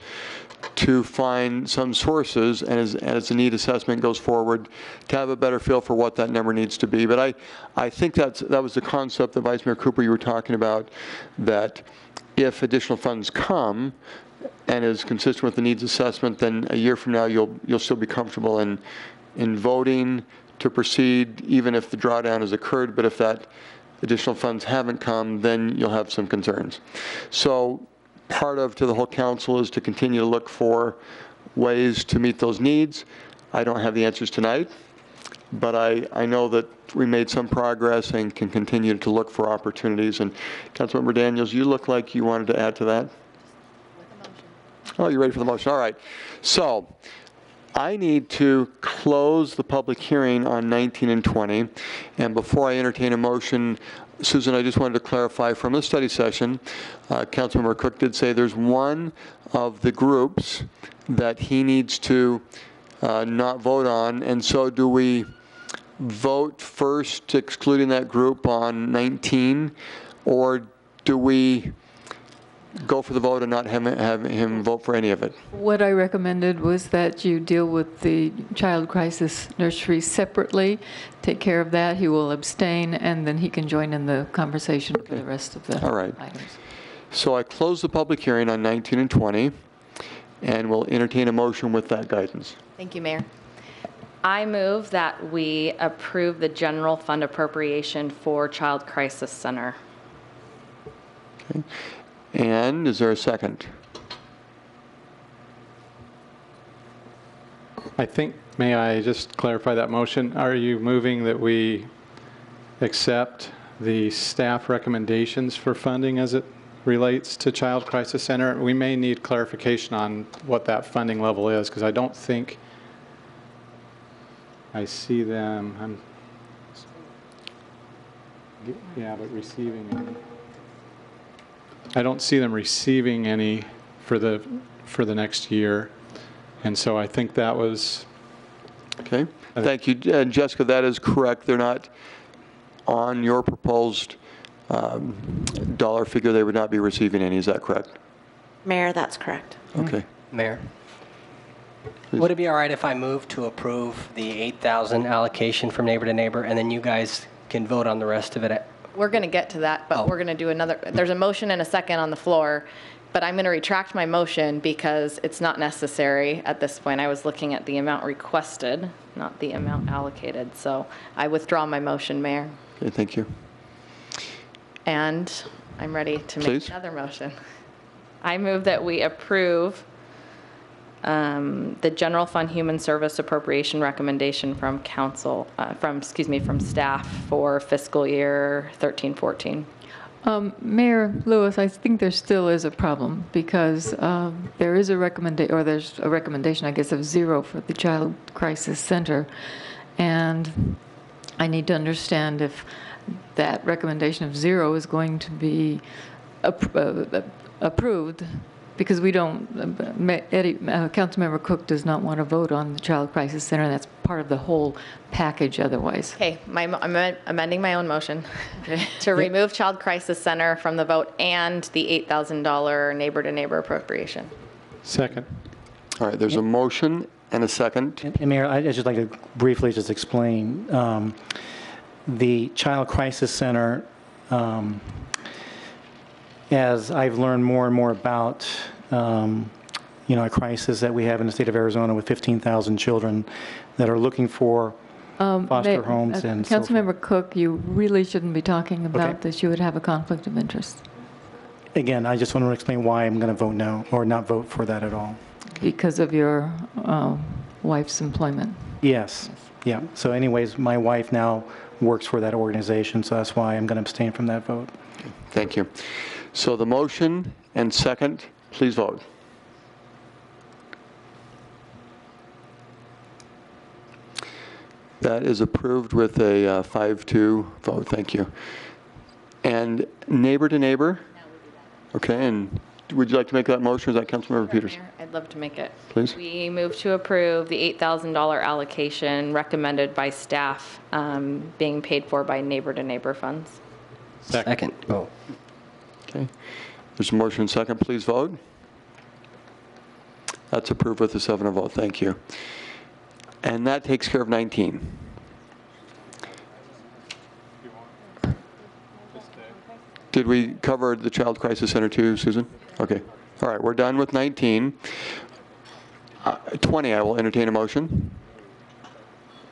to find some sources and as, as the need assessment goes forward, to have a better feel for what that number needs to be. But I, I think that's, that was the concept that Vice Mayor Cooper, you were talking about, that if additional funds come and is consistent with the needs assessment, then a year from now, you'll, you'll still be comfortable in, in voting to proceed, even if the drawdown has occurred, but if that additional funds haven't come, then you'll have some concerns. So part of to the whole council is to continue to look for ways to meet those needs. I don't have the answers tonight, but I, I know that we made some progress and can continue to look for opportunities. And Councilmember Daniels, you look like you wanted to add to that? Oh, you're ready for the motion. All right. So I need to close the public hearing on 19 and 20. And before I entertain a motion, Susan, I just wanted to clarify from the study session, uh, Councilmember Cook did say there's one of the groups that he needs to uh, not vote on. And so do we vote first excluding that group on 19? Or do we go for the vote and not have, have him vote for any of it? What I recommended was that you deal with the child crisis nursery separately, take care of that, he will abstain, and then he can join in the conversation for the rest of the All right. items. So I close the public hearing on 19 and 20, and we'll entertain a motion with that guidance. Thank you, Mayor. I move that we approve the general fund appropriation for Child Crisis Center. Okay. And is there a second? I think, may I just clarify that motion? Are you moving that we accept the staff recommendations for funding as it relates to Child Crisis Center? We may need clarification on what that funding level is, because I don't think I see them, I'm, yeah, but receiving. I don't see them receiving any for the, for the next year. And so I think that was, Okay, thank you. And Jessica, that is correct. They're not on your proposed um, dollar figure. They would not be receiving any. Is that correct? Mayor, that's correct. Okay. Mayor? Would it be all right if I move to approve the 8,000 allocation from neighbor to neighbor, and then you guys can vote on the rest of it? We're going to get to that, but oh. we're going to do another, there's a motion and a second on the floor, but I'm going to retract my motion because it's not necessary at this point. I was looking at the amount requested, not the amount allocated. So I withdraw my motion, Mayor, Okay, thank you. and I'm ready to make Please. another motion. I move that we approve um, the general fund human service appropriation recommendation from council, uh, from, excuse me, from staff for fiscal year 13, 14. Um, Mayor Lewis, I think there still is a problem because um, there is a recommendation, or there's a recommendation, I guess, of zero for the Child Crisis Center. And I need to understand if that recommendation of zero is going to be uh, approved because we don't, uh, Ma- Eddie, uh, Councilmember Cook does not want to vote on the Child Crisis Center. That's part of the whole package otherwise. Okay, my, mo- I'm amending my own motion to remove Child Crisis Center from the vote and the $8,000 neighbor-to-neighbor appropriation. second. All right, there's a motion and a second. And Mayor, I'd just like to briefly just explain, um, the Child Crisis Center, um, as I've learned more and more about, um, you know, a crisis that we have in the state of Arizona with 15,000 children that are looking for Um, foster Ma- homes uh, and so. Councilmember Cook, you really shouldn't be talking about this. You would have a conflict of interest Again, I just want to explain why I'm going to vote no, or not vote for that at all. because of your uh, wife's employment. Yes, yeah. So anyways, my wife now works for that organization, so that's why I'm going to abstain from that vote. Thank you. So the motion and second, please vote. That is approved with a uh, 5-2 vote. Thank you. And neighbor to neighbor? Okay, and would you like to make that motion? Is that Councilmember Peters? I'd love to make it. Please. We move to approve the $8,000 allocation recommended by staff um, being paid for by neighbor-to-neighbor funds. Second. Oh. Okay. There's a motion and second. Please vote. That's approved with a 7 of vote. Thank you. And that takes care of 19. Did we cover the Child Crisis Center too, Susan? Okay. All right, we're done with 19. Uh, 20, I will entertain a motion.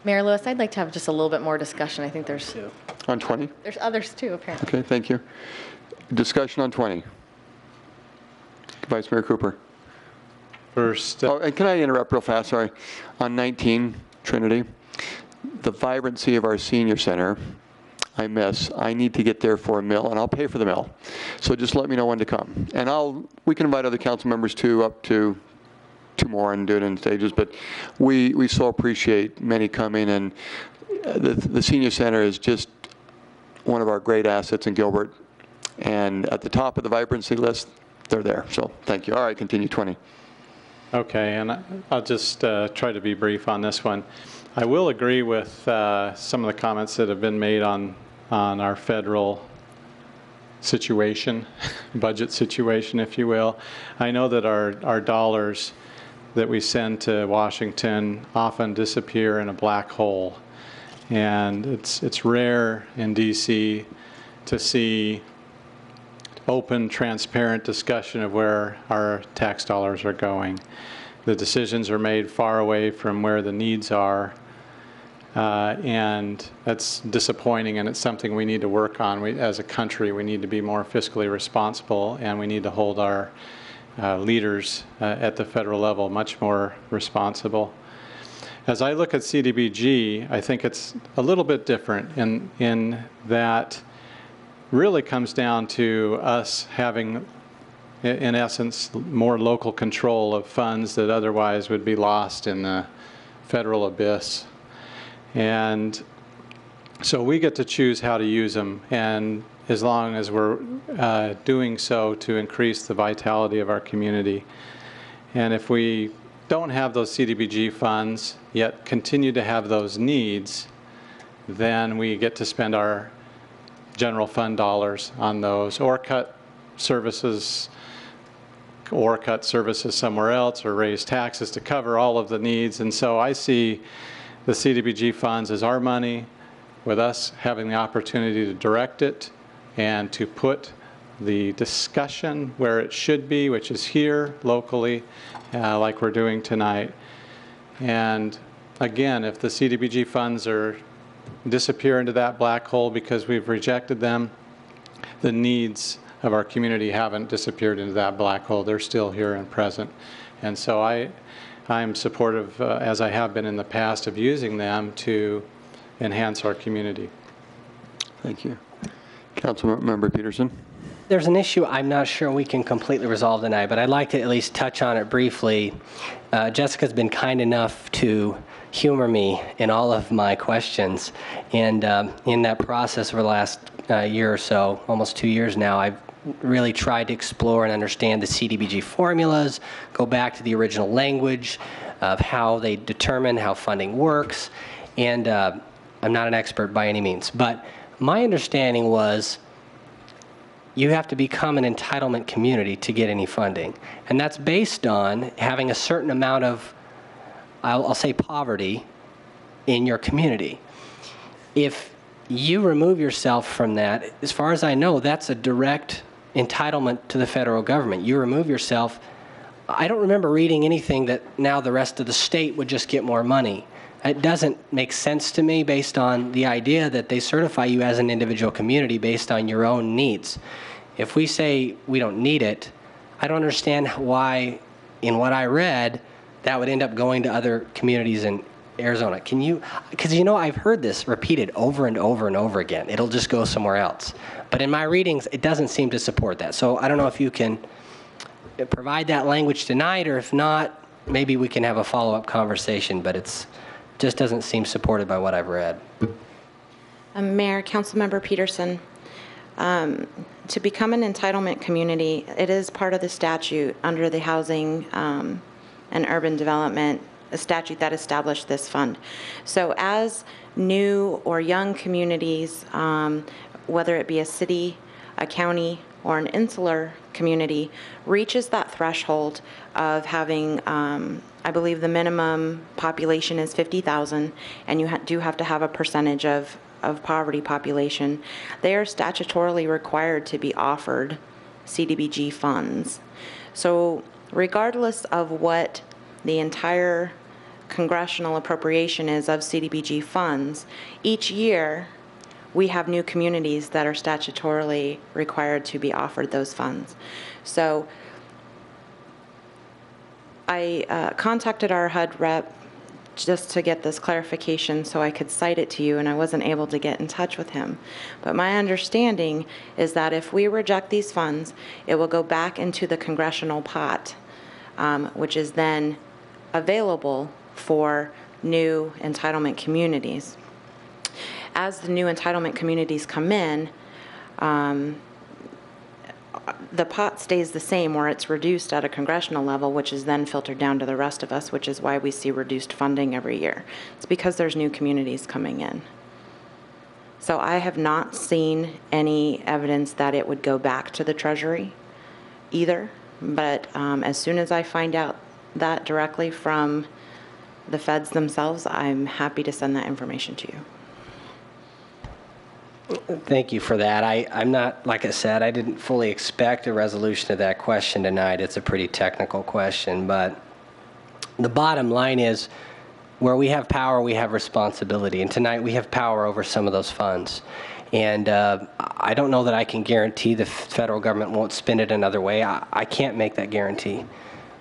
Mayor Lewis, I'd like to have just a little bit more discussion. I think there's, On 20? there's others too, apparently. Okay, thank you. Discussion on 20. Vice Mayor Cooper. First, Oh, and can I interrupt real fast, sorry? On 19, Trinity, the vibrancy of our senior center, I miss. I need to get there for a mill, and I'll pay for the mill. So just let me know when to come. And I'll, we can invite other council members too, up to two more and do it in stages, but we, we so appreciate many coming, and uh, the, the senior center is just one of our great assets in Gilbert. And at the top of the vibrancy list, they're there. So thank you. All right, continue 20. Okay, and I'll just uh, try to be brief on this one. I will agree with uh, some of the comments that have been made on, on our federal situation, budget situation, if you will. I know that our, our dollars that we send to Washington often disappear in a black hole. And it's, it's rare in DC to see open, transparent discussion of where our tax dollars are going. The decisions are made far away from where the needs are, uh, and that's disappointing, and it's something we need to work on. We, as a country, we need to be more fiscally responsible, and we need to hold our uh, leaders uh, at the federal level much more responsible. As I look at CDBG, I think it's a little bit different in, in that really comes down to us having, in essence, more local control of funds that otherwise would be lost in the federal abyss. And so we get to choose how to use them, and as long as we're uh, doing so to increase the vitality of our community. And if we don't have those CDBG funds, yet continue to have those needs, then we get to spend our general fund dollars on those, or cut services, or cut services somewhere else, or raise taxes to cover all of the needs. And so I see the CDBG funds as our money, with us having the opportunity to direct it and to put the discussion where it should be, which is here locally, uh, like we're doing tonight. And again, if the CDBG funds are disappear into that black hole because we've rejected them, the needs of our community haven't disappeared into that black hole. They're still here and present. And so I, I'm supportive, uh, as I have been in the past, of using them to enhance our community. Thank you. Councilmember Petersen? There's an issue I'm not sure we can completely resolve tonight, but I'd like to at least touch on it briefly. Uh, Jessica's been kind enough to humor me in all of my questions, and um, in that process over the last uh, year or so, almost two years now, I've really tried to explore and understand the CDBG formulas, go back to the original language of how they determine how funding works, and uh, I'm not an expert by any means, but my understanding was you have to become an entitlement community to get any funding. And that's based on having a certain amount of, I'll, I'll say, poverty in your community. If you remove yourself from that, as far as I know, that's a direct entitlement to the federal government. You remove yourself. I don't remember reading anything that now the rest of the state would just get more money. It doesn't make sense to me based on the idea that they certify you as an individual community based on your own needs. If we say we don't need it, I don't understand why, in what I read, that would end up going to other communities in Arizona. Can you, because you know, I've heard this repeated over and over and over again. It'll just go somewhere else. But in my readings, it doesn't seem to support that. So I don't know if you can provide that language tonight, or if not, maybe we can have a follow-up conversation, but it's, just doesn't seem supported by what I've read. Um, Mayor, Councilmember Petersen, um, to become an entitlement community, it is part of the statute under the Housing um, and Urban Development, a statute that established this fund. So as new or young communities, um, whether it be a city, a county, or an insular community, reaches that threshold of having, um, I believe the minimum population is 50,000, and you ha- do have to have a percentage of, of poverty population, they are statutorily required to be offered CDBG funds. So regardless of what the entire congressional appropriation is of CDBG funds, each year we have new communities that are statutorily required to be offered those funds. So I uh, contacted our HUD rep just to get this clarification so I could cite it to you, and I wasn't able to get in touch with him. But my understanding is that if we reject these funds, it will go back into the congressional pot, um, which is then available for new entitlement communities. As the new entitlement communities come in, um, the pot stays the same or it's reduced at a congressional level, which is then filtered down to the rest of us, which is why we see reduced funding every year. It's because there's new communities coming in. So I have not seen any evidence that it would go back to the Treasury either. But um, as soon as I find out that directly from the feds themselves, I'm happy to send that information to you. Thank you for that. I, I'm not, like I said, I didn't fully expect a resolution to that question tonight. It's a pretty technical question, but the bottom line is where we have power, we have responsibility. And tonight we have power over some of those funds. And uh, I don't know that I can guarantee the federal government won't spend it another way. I, I can't make that guarantee.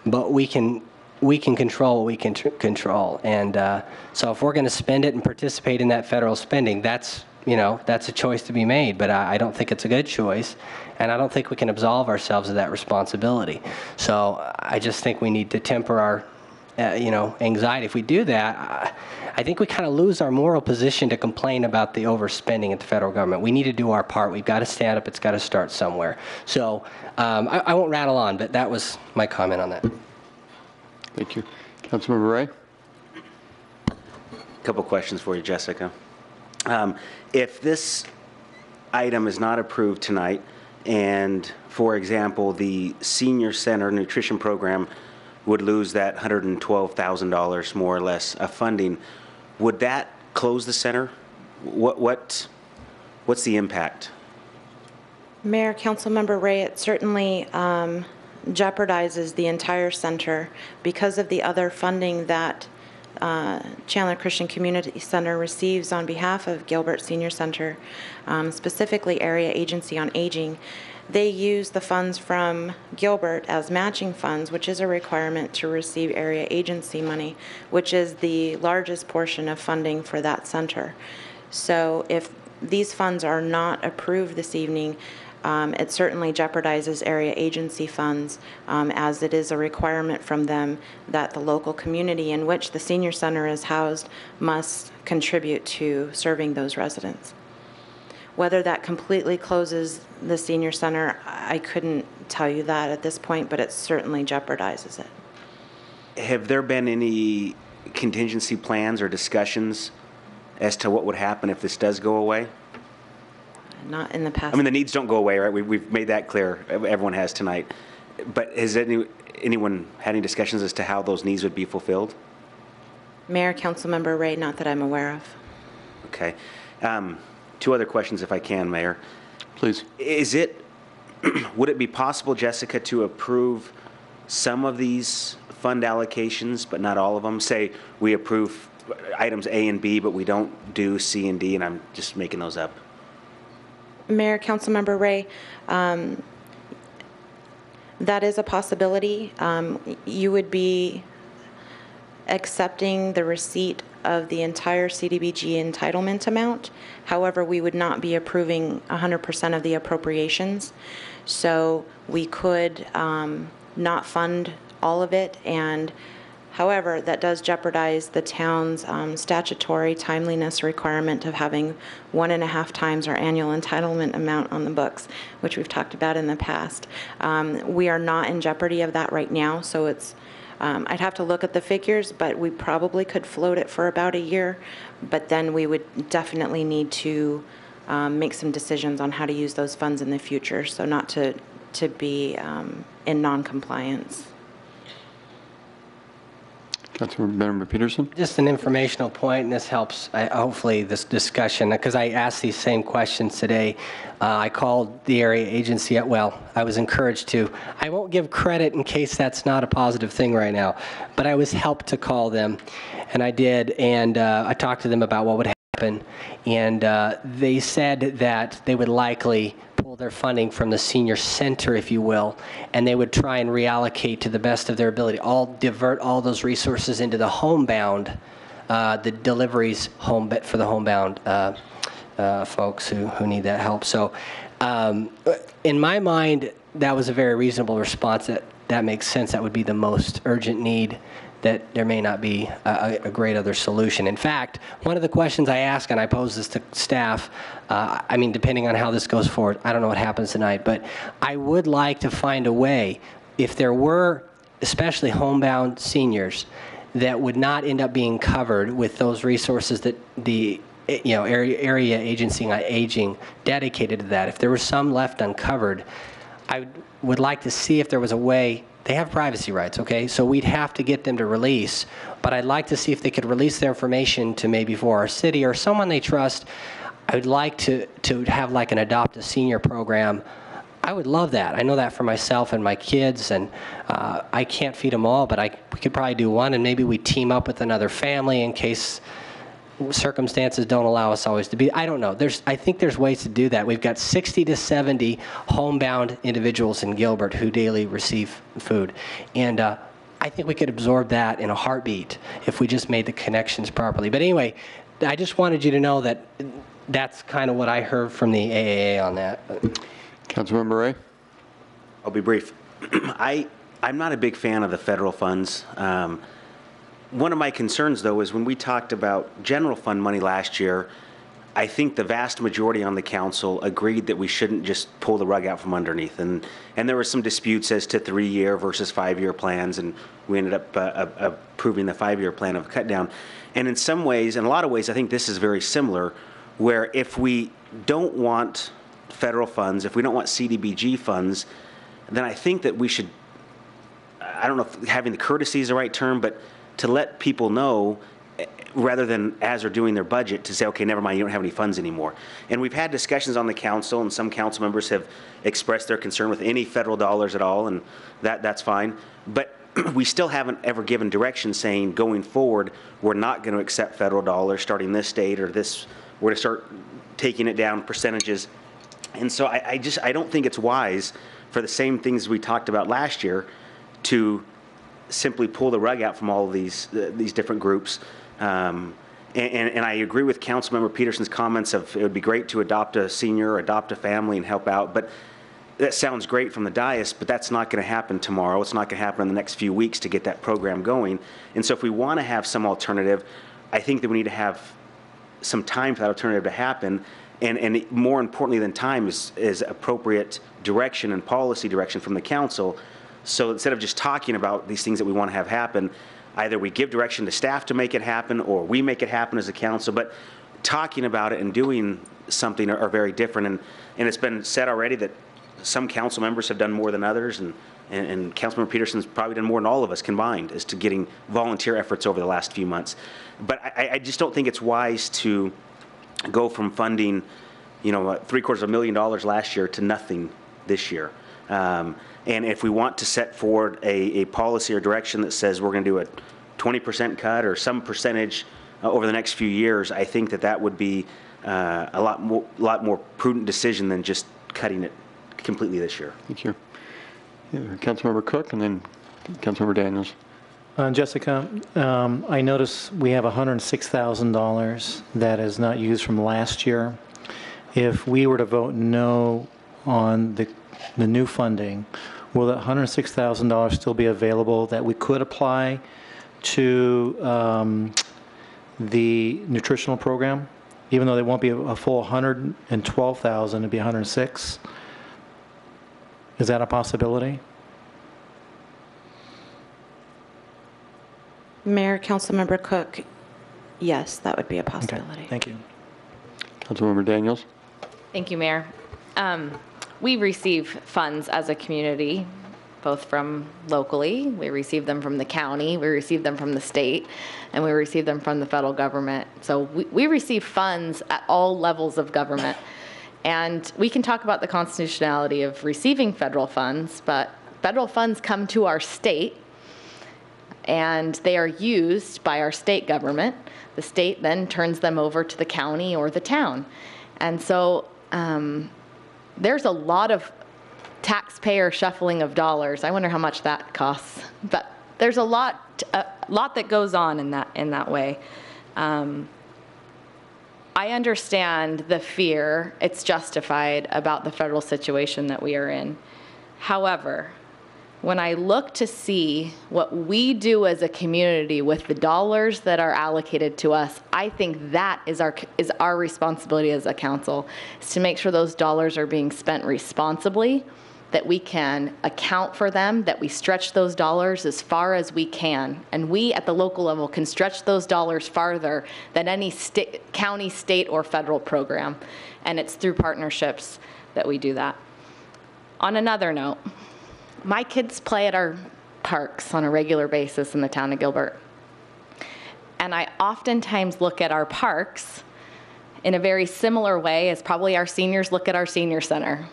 But we can we can control what we can tr- control. And uh, so if we're going to spend it and participate in that federal spending, that's you know that's a choice to be made. But I, I don't think it's a good choice, and I don't think we can absolve ourselves of that responsibility. So I just think we need to temper our uh, you know, anxiety. If we do that, I, I think we kind of lose our moral position to complain about the overspending at the federal government. We need to do our part. We've got to stand up. It's got to start somewhere. So um, I, I won't rattle on, but that was my comment on that. Thank you. Councilmember Ray? A Couple questions for you, Jessica. Um, If this item is not approved tonight, and, for example, the senior center nutrition program would lose that $112,000 more or less of funding, would that close the center? What, what, what's the impact? Mayor, Councilmember Ray, it certainly um, jeopardizes the entire center because of the other funding that uh, Chandler Christian Community Center receives on behalf of Gilbert Senior Center, um, specifically Area Agency on Aging. They use the funds from Gilbert as matching funds, which is a requirement to receive area agency money, which is the largest portion of funding for that center. So if these funds are not approved this evening, um, it certainly jeopardizes area agency funds um, as it is a requirement from them that the local community in which the senior center is housed must contribute to serving those residents. Whether that completely closes the senior center, I couldn't tell you that at this point, but it certainly jeopardizes it. Have there been any contingency plans or discussions as to what would happen if this does go away? Not in the past. I mean, the needs don't go away, right? We, we've made that clear. Everyone has tonight. But has any, anyone had any discussions as to how those needs would be fulfilled? Mayor, Councilmember Ray, not that I'm aware of. Okay. Um, two other questions, if I can, Mayor. Please. Is it, would it be possible, Jessica, to approve some of these fund allocations, but not all of them? Say we approve items A and B, but we don't do C and D, and I'm just making those up. Mayor, Councilmember Ray, um, that is a possibility. Um, You would be accepting the receipt of the entire CDBG entitlement amount. However, we would not be approving 100% of the appropriations. So we could um, not fund all of it and However, that does jeopardize the town's um, statutory timeliness requirement of having one and a half times our annual entitlement amount on the books, which we've talked about in the past. Um, We are not in jeopardy of that right now, so it's, um, I'd have to look at the figures, but we probably could float it for about a year. But then we would definitely need to um, make some decisions on how to use those funds in the future, so not to, to be um, in non-compliance. Councilmember Petersen? Just an informational point, and this helps, hopefully, this discussion, because I asked these same questions today. Uh, I called the area agency, at well, I was encouraged to. I won't give credit in case that's not a positive thing right now, but I was helped to call them, and I did, and uh, I talked to them about what would happen, and uh, they said that they would likely pull their funding from the senior center, if you will, and they would try and reallocate to the best of their ability, all divert all those resources into the homebound, uh, the deliveries home for the homebound uh, uh, folks who, who need that help. So, um, in my mind, that was a very reasonable response. That that makes sense. That would be the most urgent need that there may not be a, a, great other solution. In fact, one of the questions I ask, and I pose this to staff, uh, I mean, depending on how this goes forward, I don't know what happens tonight, but I would like to find a way, if there were, especially homebound seniors, that would not end up being covered with those resources that the you know area, area agency on aging dedicated to that. If there was some left uncovered, I would like to see if there was a way they have privacy rights, okay? So we'd have to get them to release, but I'd like to see if they could release their information to maybe for our city or someone they trust. I would like to, to have like an adopt a senior program. I would love that. I know that for myself and my kids, and uh, I can't feed them all, but I, we could probably do one, and maybe we team up with another family in case circumstances don't allow us always to be. I don't know. There's, I think there's ways to do that. We've got 60 to 70 homebound individuals in Gilbert who daily receive food, and uh, I think we could absorb that in a heartbeat if we just made the connections properly. But anyway, I just wanted you to know that that's kind of what I heard from the AAA on that. Councilmember Ray? I'll be brief. I, I'm not a big fan of the federal funds. Um, one of my concerns, though, is when we talked about general fund money last year, I think the vast majority on the council agreed that we shouldn't just pull the rug out from underneath. And, and there were some disputes as to three-year versus five-year plans, and we ended up uh, uh, approving the five-year plan of cut down. And in some ways, in a lot of ways, I think this is very similar, where if we don't want federal funds, if we don't want CDBG funds, then I think that we should, I don't know if having the courtesy is the right term, but to let people know eh, rather than as they're doing their budget to say, okay, never mind, you don't have any funds anymore. And we've had discussions on the council, and some council members have expressed their concern with any federal dollars at all, and that that's fine. But we still haven't ever given direction saying going forward, we're not going to accept federal dollars starting this date or this, we're to start taking it down percentages. And so I, I just I don't think it's wise for the same things we talked about last year to simply pull the rug out from all of these uh, these different groups. Um, and, and, I agree with Councilmember Petersen's comments of it would be great to adopt a senior, adopt a family, and help out. But that sounds great from the dais, but that's not going to happen tomorrow. It's not going to happen in the next few weeks to get that program going. And so, if we want to have some alternative, I think that we need to have some time for that alternative to happen. And, and more importantly than time is, is appropriate direction and policy direction from the council so instead of just talking about these things that we want to have happen, either we give direction to staff to make it happen or we make it happen as a council. But talking about it and doing something are, are very different. And, and it's been said already that some council members have done more than others. And, and, and Councilmember Petersen's probably done more than all of us combined as to getting volunteer efforts over the last few months. But I, I just don't think it's wise to go from funding, you know, three quarters of a million dollars last year to nothing this year. Um, and if we want to set forward a, a policy or direction that says we're going to do a 20% cut or some percentage uh, over the next few years, I think that that would be uh, a lot more, lot more prudent decision than just cutting it completely this year. Thank you. Yeah, Councilmember Cook and then Councilmember Daniels. Uh, Jessica, um, I notice we have $106,000 that is not used from last year. If we were to vote no on the, the new funding, will that $106,000 still be available that we could apply to um, the nutritional program? Even though there won't be a- a full 112,000, it'd be 106? Is that a possibility? Mayor, Councilmember Cook, yes, that would be a possibility. Thank you. Councilmember Daniels? Thank you, Mayor. Um, We receive funds as a community, both from locally, we receive them from the county, we receive them from the state, and we receive them from the federal government. So we we receive funds at all levels of government. And we can talk about the constitutionality of receiving federal funds, but federal funds come to our state and they are used by our state government. The state then turns them over to the county or the town. And so um, there's a lot of taxpayer shuffling of dollars. I wonder how much that costs. But there's a lot, a lot that goes on in that in that way. Um, I understand the fear, it's justified, about the federal situation that we are in. However, when I look to see what we do as a community with the dollars that are allocated to us, I think that is our, is our responsibility as a council, is to make sure those dollars are being spent responsibly, that we can account for them, that we stretch those dollars as far as we can. And we at the local level can stretch those dollars farther than any county, state, or federal program. And it's through partnerships that we do that. On another note, my kids play at our parks on a regular basis in the town of Gilbert. And I oftentimes look at our parks in a very similar way as probably our seniors look at our senior center.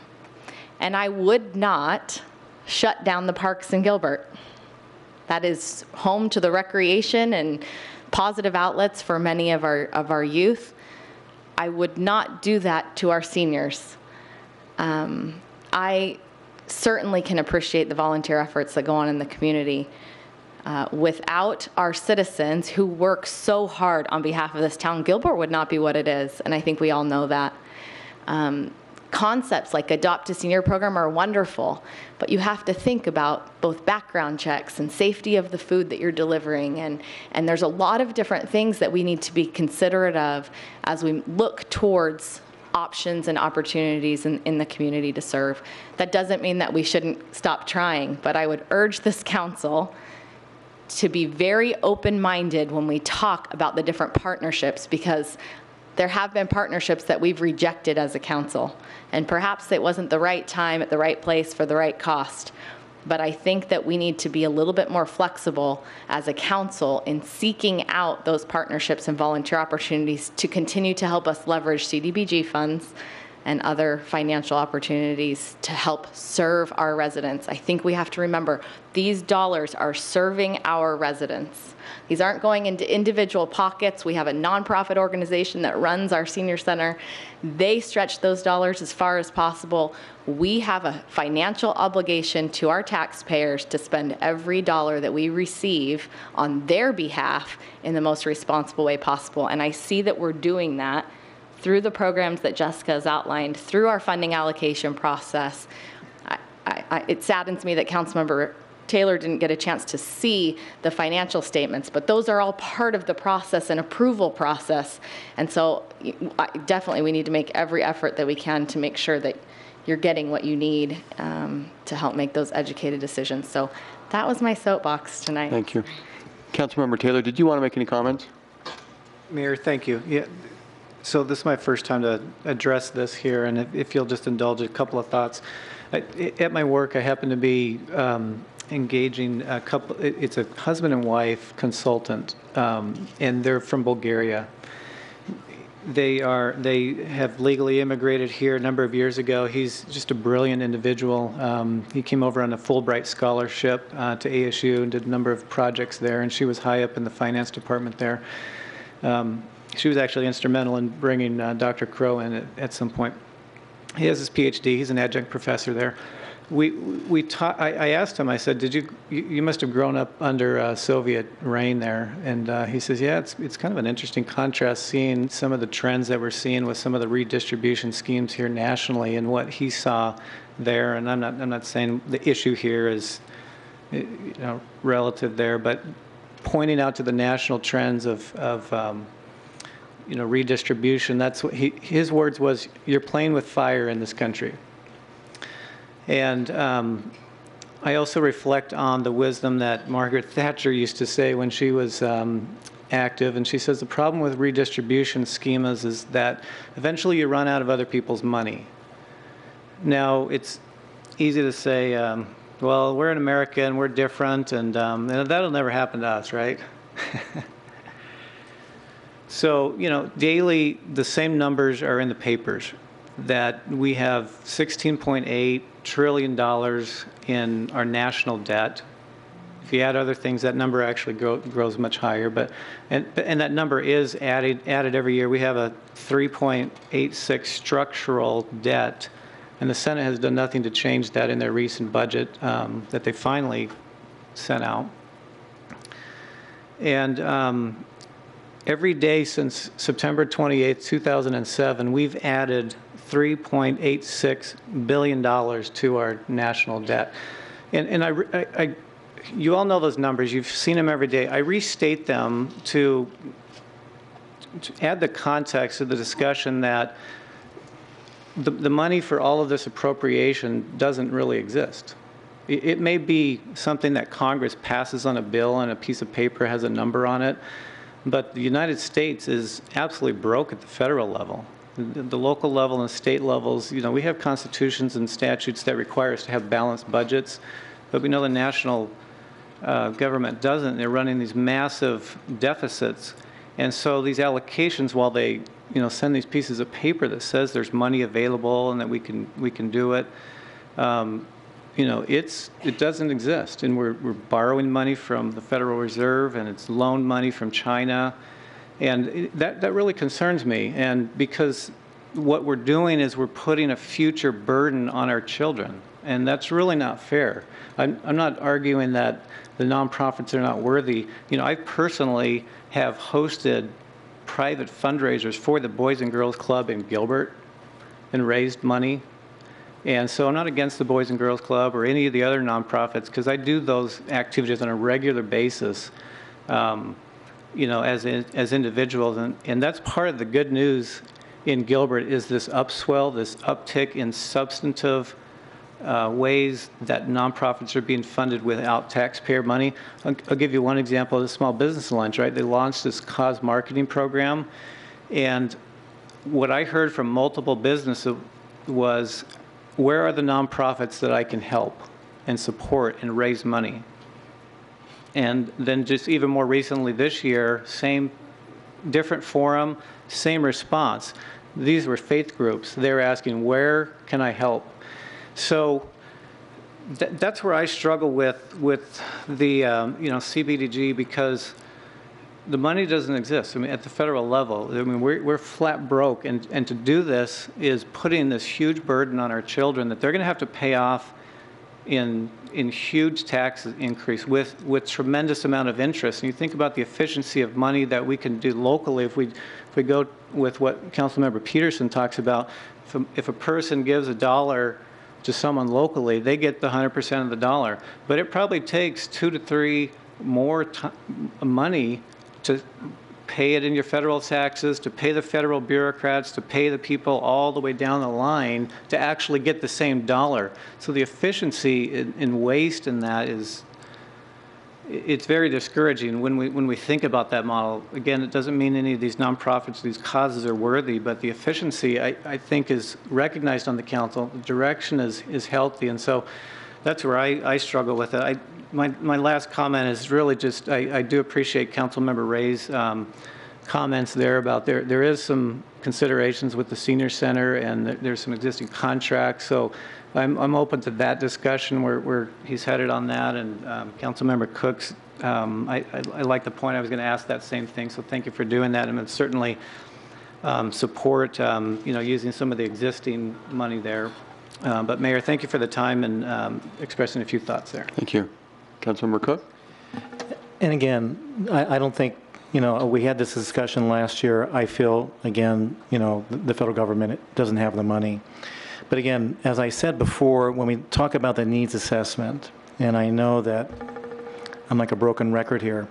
And I would not shut down the parks in Gilbert. That is home to the recreation and positive outlets for many of our, of our youth. I would not do that to our seniors. Um, I certainly can appreciate the volunteer efforts that go on in the community. Uh, without our citizens who work so hard on behalf of this town, Gilbert would not be what it is, and I think we all know that. Um, concepts like adopt a senior program are wonderful, but you have to think about both background checks and safety of the food that you're delivering, and and there's a lot of different things that we need to be considerate of as we look towards options and opportunities in, in the community to serve. That doesn't mean that we shouldn't stop trying, but I would urge this council to be very open-minded when we talk about the different partnerships because there have been partnerships that we've rejected as a council. And perhaps it wasn't the right time at the right place for the right cost. But I think that we need to be a little bit more flexible as a council in seeking out those partnerships and volunteer opportunities to continue to help us leverage CDBG funds and other financial opportunities to help serve our residents. I think we have to remember these dollars are serving our residents. These aren't going into individual pockets. We have a nonprofit organization that runs our senior center. They stretch those dollars as far as possible. We have a financial obligation to our taxpayers to spend every dollar that we receive on their behalf in the most responsible way possible. And I see that we're doing that through the programs that Jessica has outlined, through our funding allocation process. I, I, it saddens me that Councilmember Taylor didn't get a chance to see the financial statements, but those are all part of the process and approval process. And so I, definitely we need to make every effort that we can to make sure that you're getting what you need um, to help make those educated decisions. So that was my soapbox tonight. Thank you. Councilmember Taylor, did you want to make any comments? Mayor, thank you. Yeah, so this is my first time to address this here, and if, if you'll just indulge a couple of thoughts. I, at my work, I happen to be um, engaging a couple. it- It's a husband and wife consultant, um, and they're from Bulgaria. They are. They have legally immigrated here a number of years ago. He's just a brilliant individual. Um, he came over on a Fulbright scholarship uh, to ASU and did a number of projects there, and she was high up in the finance department there. Um, she was actually instrumental in bringing uh, Dr. Crow in at, at some point. He has his PhD. He's an adjunct professor there. We, we ta- I, I asked him, I said, did you, you, you must have grown up under uh, Soviet reign there. And uh, he says, yeah, it's, it's kind of an interesting contrast seeing some of the trends that we're seeing with some of the redistribution schemes here nationally and what he saw there. And I'm not, I'm not saying the issue here is, you know, relative there, but pointing out to the national trends of, of um, you know, redistribution, that's what he, his words was, you're playing with fire in this country. And um, I also reflect on the wisdom that Margaret Thatcher used to say when she was um, active. And she says the problem with redistribution schemas is that eventually you run out of other people's money. Now, it's easy to say, um, well, we're in America and we're different, and, um, and that'll never happen to us, right? so, you know, daily, the same numbers are in the papers that we have 16.8 trillion dollars in our national debt. If you add other things, that number actually grow, grows much higher. But and and that number is added added every year. We have a 3.86 structural debt, and the Senate has done nothing to change that in their recent budget um, that they finally sent out. And um, every day since September 28, 2007, we've added $3.86 billion to our national debt. And, and I, I, I, you all know those numbers. You've seen them every day. I restate them to, to add the context of the discussion that the, the money for all of this appropriation doesn't really exist. It, it may be something that Congress passes on a bill and a piece of paper has a number on it, but the United States is absolutely broke at the federal level the, local level and state levels, you know, we have constitutions and statutes that require us to have balanced budgets, but we know the national uh, government doesn't. They're running these massive deficits. And so these allocations, while they, you know, send these pieces of paper that says there's money available and that we can, we can do it, um, you know, it's, it doesn't exist. And we're, we're borrowing money from the Federal Reserve and it's loan money from China. And that, that really concerns me. And because what we're doing is we're putting a future burden on our children. And that's really not fair. I'm, I'm not arguing that the nonprofits are not worthy. You know, I personally have hosted private fundraisers for the Boys and Girls Club in Gilbert and raised money. And so I'm not against the Boys and Girls Club or any of the other nonprofits because I do those activities on a regular basis. Um, you know, as, in, as individuals. And, and that's part of the good news in Gilbert is this upswell, this uptick in substantive uh, ways that nonprofits are being funded without taxpayer money. I'll, I'll, give you one example of the small business lunch, right? They launched this cause marketing program. And what I heard from multiple businesses was, where are the nonprofits that I can help and support and raise money? And then just even more recently this year, same, different forum, same response. These were faith groups. They were asking, where can I help? So th that's where I struggle with, with the, um, you know, CBDG because the money doesn't exist. I mean, at the federal level, I mean, we're, we're flat broke. And, and to do this is putting this huge burden on our children that they're going to have to pay off in in huge tax increase with with tremendous amount of interest. And you think about the efficiency of money that we can do locally if we if we go with what Councilmember Petersen talks about. If a, if a person gives a dollar to someone locally, they get the 100% of the dollar. But it probably takes two to three more money to pay it in your federal taxes, to pay the federal bureaucrats, to pay the people all the way down the line to actually get the same dollar. So the efficiency in, in waste in that is, it's very discouraging when we, when we think about that model. Again, it doesn't mean any of these nonprofits, these causes are worthy, but the efficiency, I, I think, is recognized on the council. The direction is, is healthy, and so that's where I, I struggle with it. I, my, my last comment is really just, I, I do appreciate Councilmember Ray's um, comments there about there, there is some considerations with the senior center and there, there's some existing contracts. So I'm, I'm open to that discussion where, where he's headed on that. And um, Councilmember Cooks, um, I, I, I, like the point. I was going to ask that same thing. So thank you for doing that. And certainly um, support, um, you know, using some of the existing money there. Uh, But Mayor, thank you for the time and um, expressing a few thoughts there. Thank you. Councilmember Cook? And again, I, I don't think, you know, we had this discussion last year. I feel, again, you know, the the federal government doesn't have the money. But again, as I said before, when we talk about the needs assessment, and I know that I'm like a broken record here,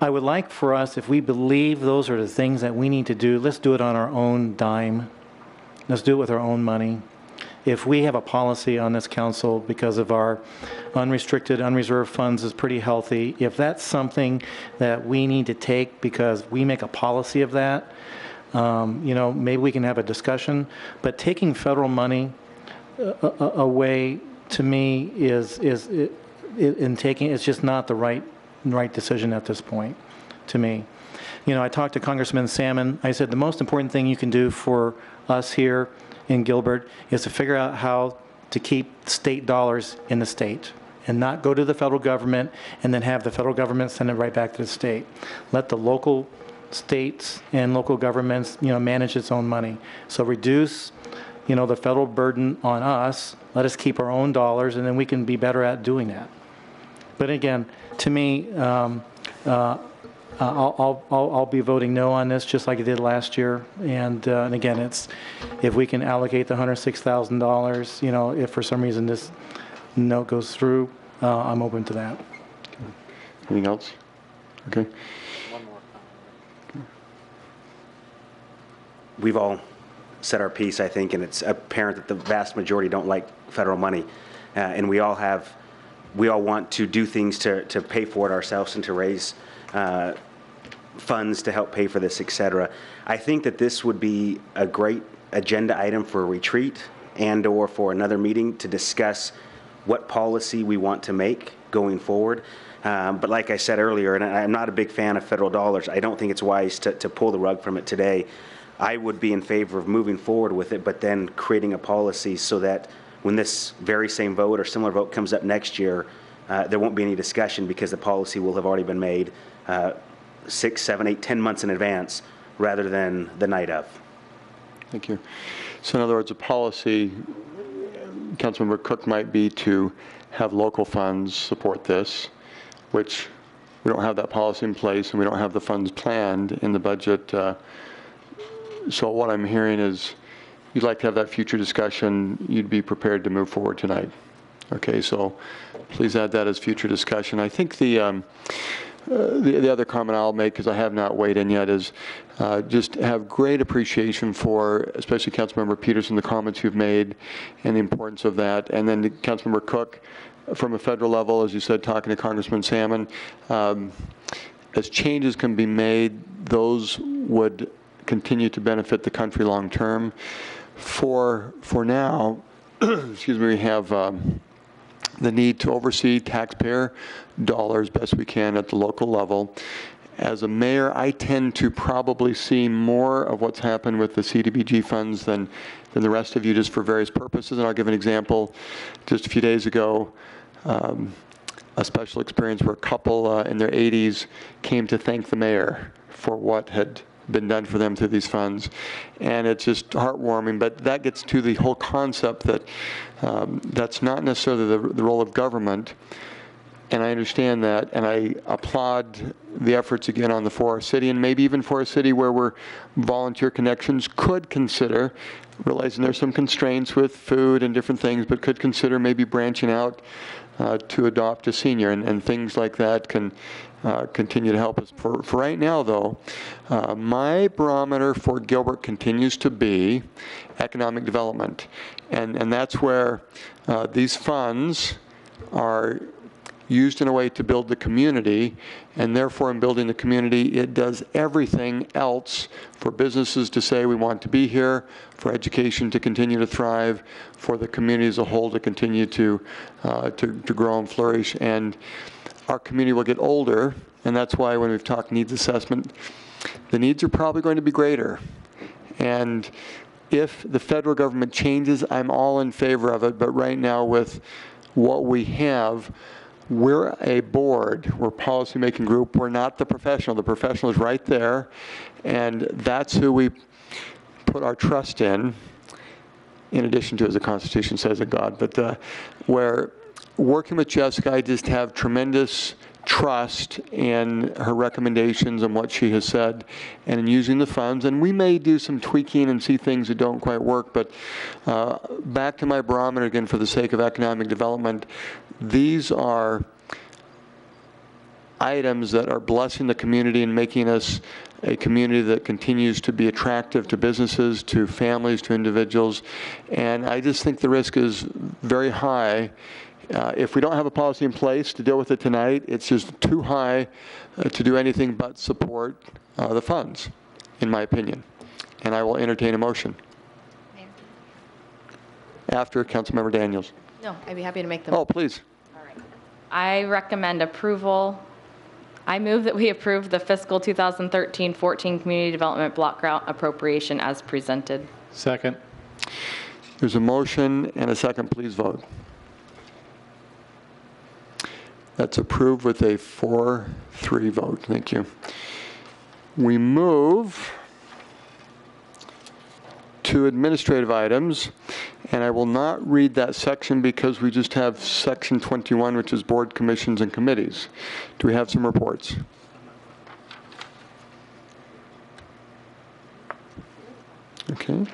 I would like for us, if we believe those are the things that we need to do, let's do it on our own dime. Let's do it with our own money. If we have a policy on this council because of our unrestricted, unreserved funds is pretty healthy, if that's something that we need to take because we make a policy of that, um, you know, maybe we can have a discussion. But taking federal money uh, uh, away, to me, is, is, it- in taking, it's just not the right, right decision at this point, to me. You know, I talked to Congressman Salmon. I said, the most important thing you can do for us here in Gilbert is to figure out how to keep state dollars in the state and not go to the federal government and then have the federal government send it right back to the state. Let the local states and local governments, you know, manage its own money. So reduce, you know, the federal burden on us. Let us keep our own dollars, and then we can be better at doing that. But again, to me, um, uh, I'll, I'll, I'll I'll be voting no on this, just like I did last year. And, uh, and again, it's, if we can allocate the $106,000, you know, if for some reason this note goes through, uh, I'm open to that. Anything else? Okay. we've all said our piece, I think, and it's apparent that the vast majority don't like federal money. Uh, and we all have, we all want to do things to, to pay for it ourselves and to raise uh, funds to help pay for this, et cetera. I think that this would be a great agenda item for a retreat and/or for another meeting to discuss what policy we want to make going forward. Um, But like I said earlier, and I'm not a big fan of federal dollars, I don't think it's wise to, to pull the rug from it today. I would be in favor of moving forward with it, but then creating a policy so that when this very same vote or similar vote comes up next year, uh, there won't be any discussion because the policy will have already been made uh, six, seven, eight, ten months in advance rather than the night of. Thank you. So in other words, a policy, Councilmember Cook might be to have local funds support this, which we don't have that policy in place and we don't have the funds planned in the budget. uh, So what I'm hearing is you'd like to have that future discussion, you'd be prepared to move forward tonight. Okay, so please add that as future discussion. I think the, um, uh, The the other comment I'll make, because I have not weighed in yet, is uh, just have great appreciation for, especially Councilmember Petersen, the comments you've made and the importance of that. And then Councilmember Cook, from a federal level, as you said, talking to Congressman Salmon, um, as changes can be made, those would continue to benefit the country long-term. For, for now, excuse me, we have um, the need to oversee taxpayer dollars best we can at the local level. As a mayor, I tend to probably see more of what's happened with the CDBG funds than, than the rest of you, just for various purposes. And I'll give an example. Just a few days ago, um, a special experience where a couple uh, in their 80s came to thank the mayor for what had been done for them through these funds. And it's just heartwarming, but that gets to the whole concept that um, that's not necessarily the, the role of government. And I understand that, and I applaud the efforts again on the for our city, and maybe even for a city where we're volunteer connections could consider, realizing there's some constraints with food and different things, but could consider maybe branching out uh, to adopt a senior, and, and things like that can uh, continue to help us. For, for right now, though, uh, my barometer for Gilbert continues to be economic development, and and that's where uh, these funds are used in a way to build the community, and therefore in building the community, it does everything else for businesses to say we want to be here, for education to continue to thrive, for the community as a whole to continue to, uh, to, to grow and flourish. And our community will get older, and that's why when we've talked needs assessment, the needs are probably going to be greater. And if the federal government changes, I'm all in favor of it, but right now with what we have, we're a board, we're a policymaking group, we're not the professional. The professional is right there, and that's who we put our trust in. in addition to, as the Constitution says, a God, but uh, where working with Jessica, I just have tremendous trust in her recommendations and what she has said and in using the funds. And we may do some tweaking and see things that don't quite work, but uh, back to my barometer again for the sake of economic development, these are items that are blessing the community and making us a community that continues to be attractive to businesses, to families, to individuals. And I just think the risk is very high. Uh, if we don't have a policy in place to deal with it tonight, it's just too high uh, to do anything but support uh, the funds, in my opinion. And I will entertain a motion. After Councilmember Daniels. No, I'd be happy to make them. Oh, please. All right. I recommend approval. I move that we approve the fiscal 2013-14 Community Development Block Grant Appropriation as presented. Second. There's a motion and a second. Please vote. That's approved with a 4-3 vote. Thank you. We move to administrative items, and I will not read that section because we just have section 21, which is board commissions and committees. Do we have some reports? Okay.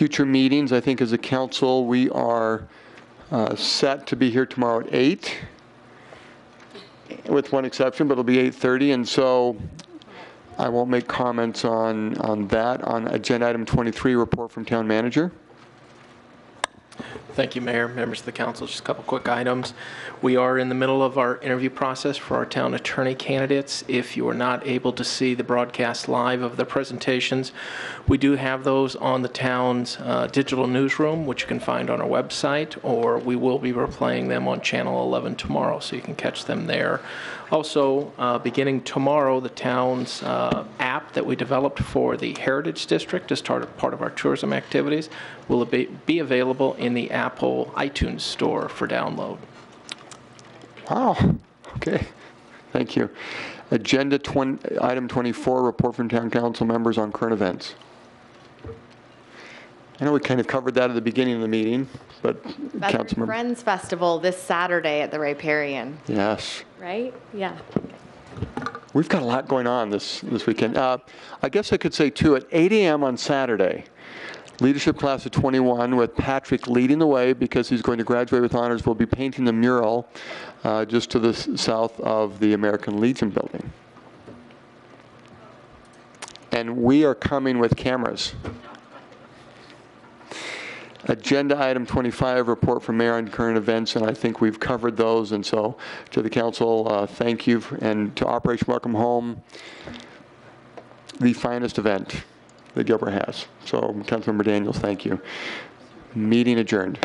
Future meetings, I think as a council, we are uh, set to be here tomorrow at 8, with one exception, but it'll be 8:30, and so I won't make comments on, on that. On agenda item 23, report from town manager. Thank you, Mayor, members of the council. Just a couple quick items. We are in the middle of our interview process for our town attorney candidates. If you are not able to see the broadcast live of the presentations, we do have those on the town's uh, digital newsroom, which you can find on our website, or we will be replaying them on Channel 11 tomorrow, so you can catch them there. Also, uh, beginning tomorrow, the town's uh, app that we developed for the Heritage District as part of, our tourism activities will be, be available in the Apple iTunes Store for download. Wow, okay, thank you. Agenda 20, item 24, report from town council members on current events. I know we kind of covered that at the beginning of the meeting, but Veteran Councilmember, Friends Festival this Saturday at the Riparian, yes. right? Yeah. We've got a lot going on this, this weekend. Uh, I guess I could say too, at 8 AM on Saturday, leadership class of 21 with Patrick leading the way because he's going to graduate with honors, We'll be painting the mural uh, just to the south of the American Legion building. And we are coming with cameras. Agenda item 25, report from mayor on current events, and I think we've covered those. And so to the council, uh, thank you, and to Operation Welcome Home, the finest event that Gilbert has. So Councilmember Daniels, thank you. Meeting adjourned.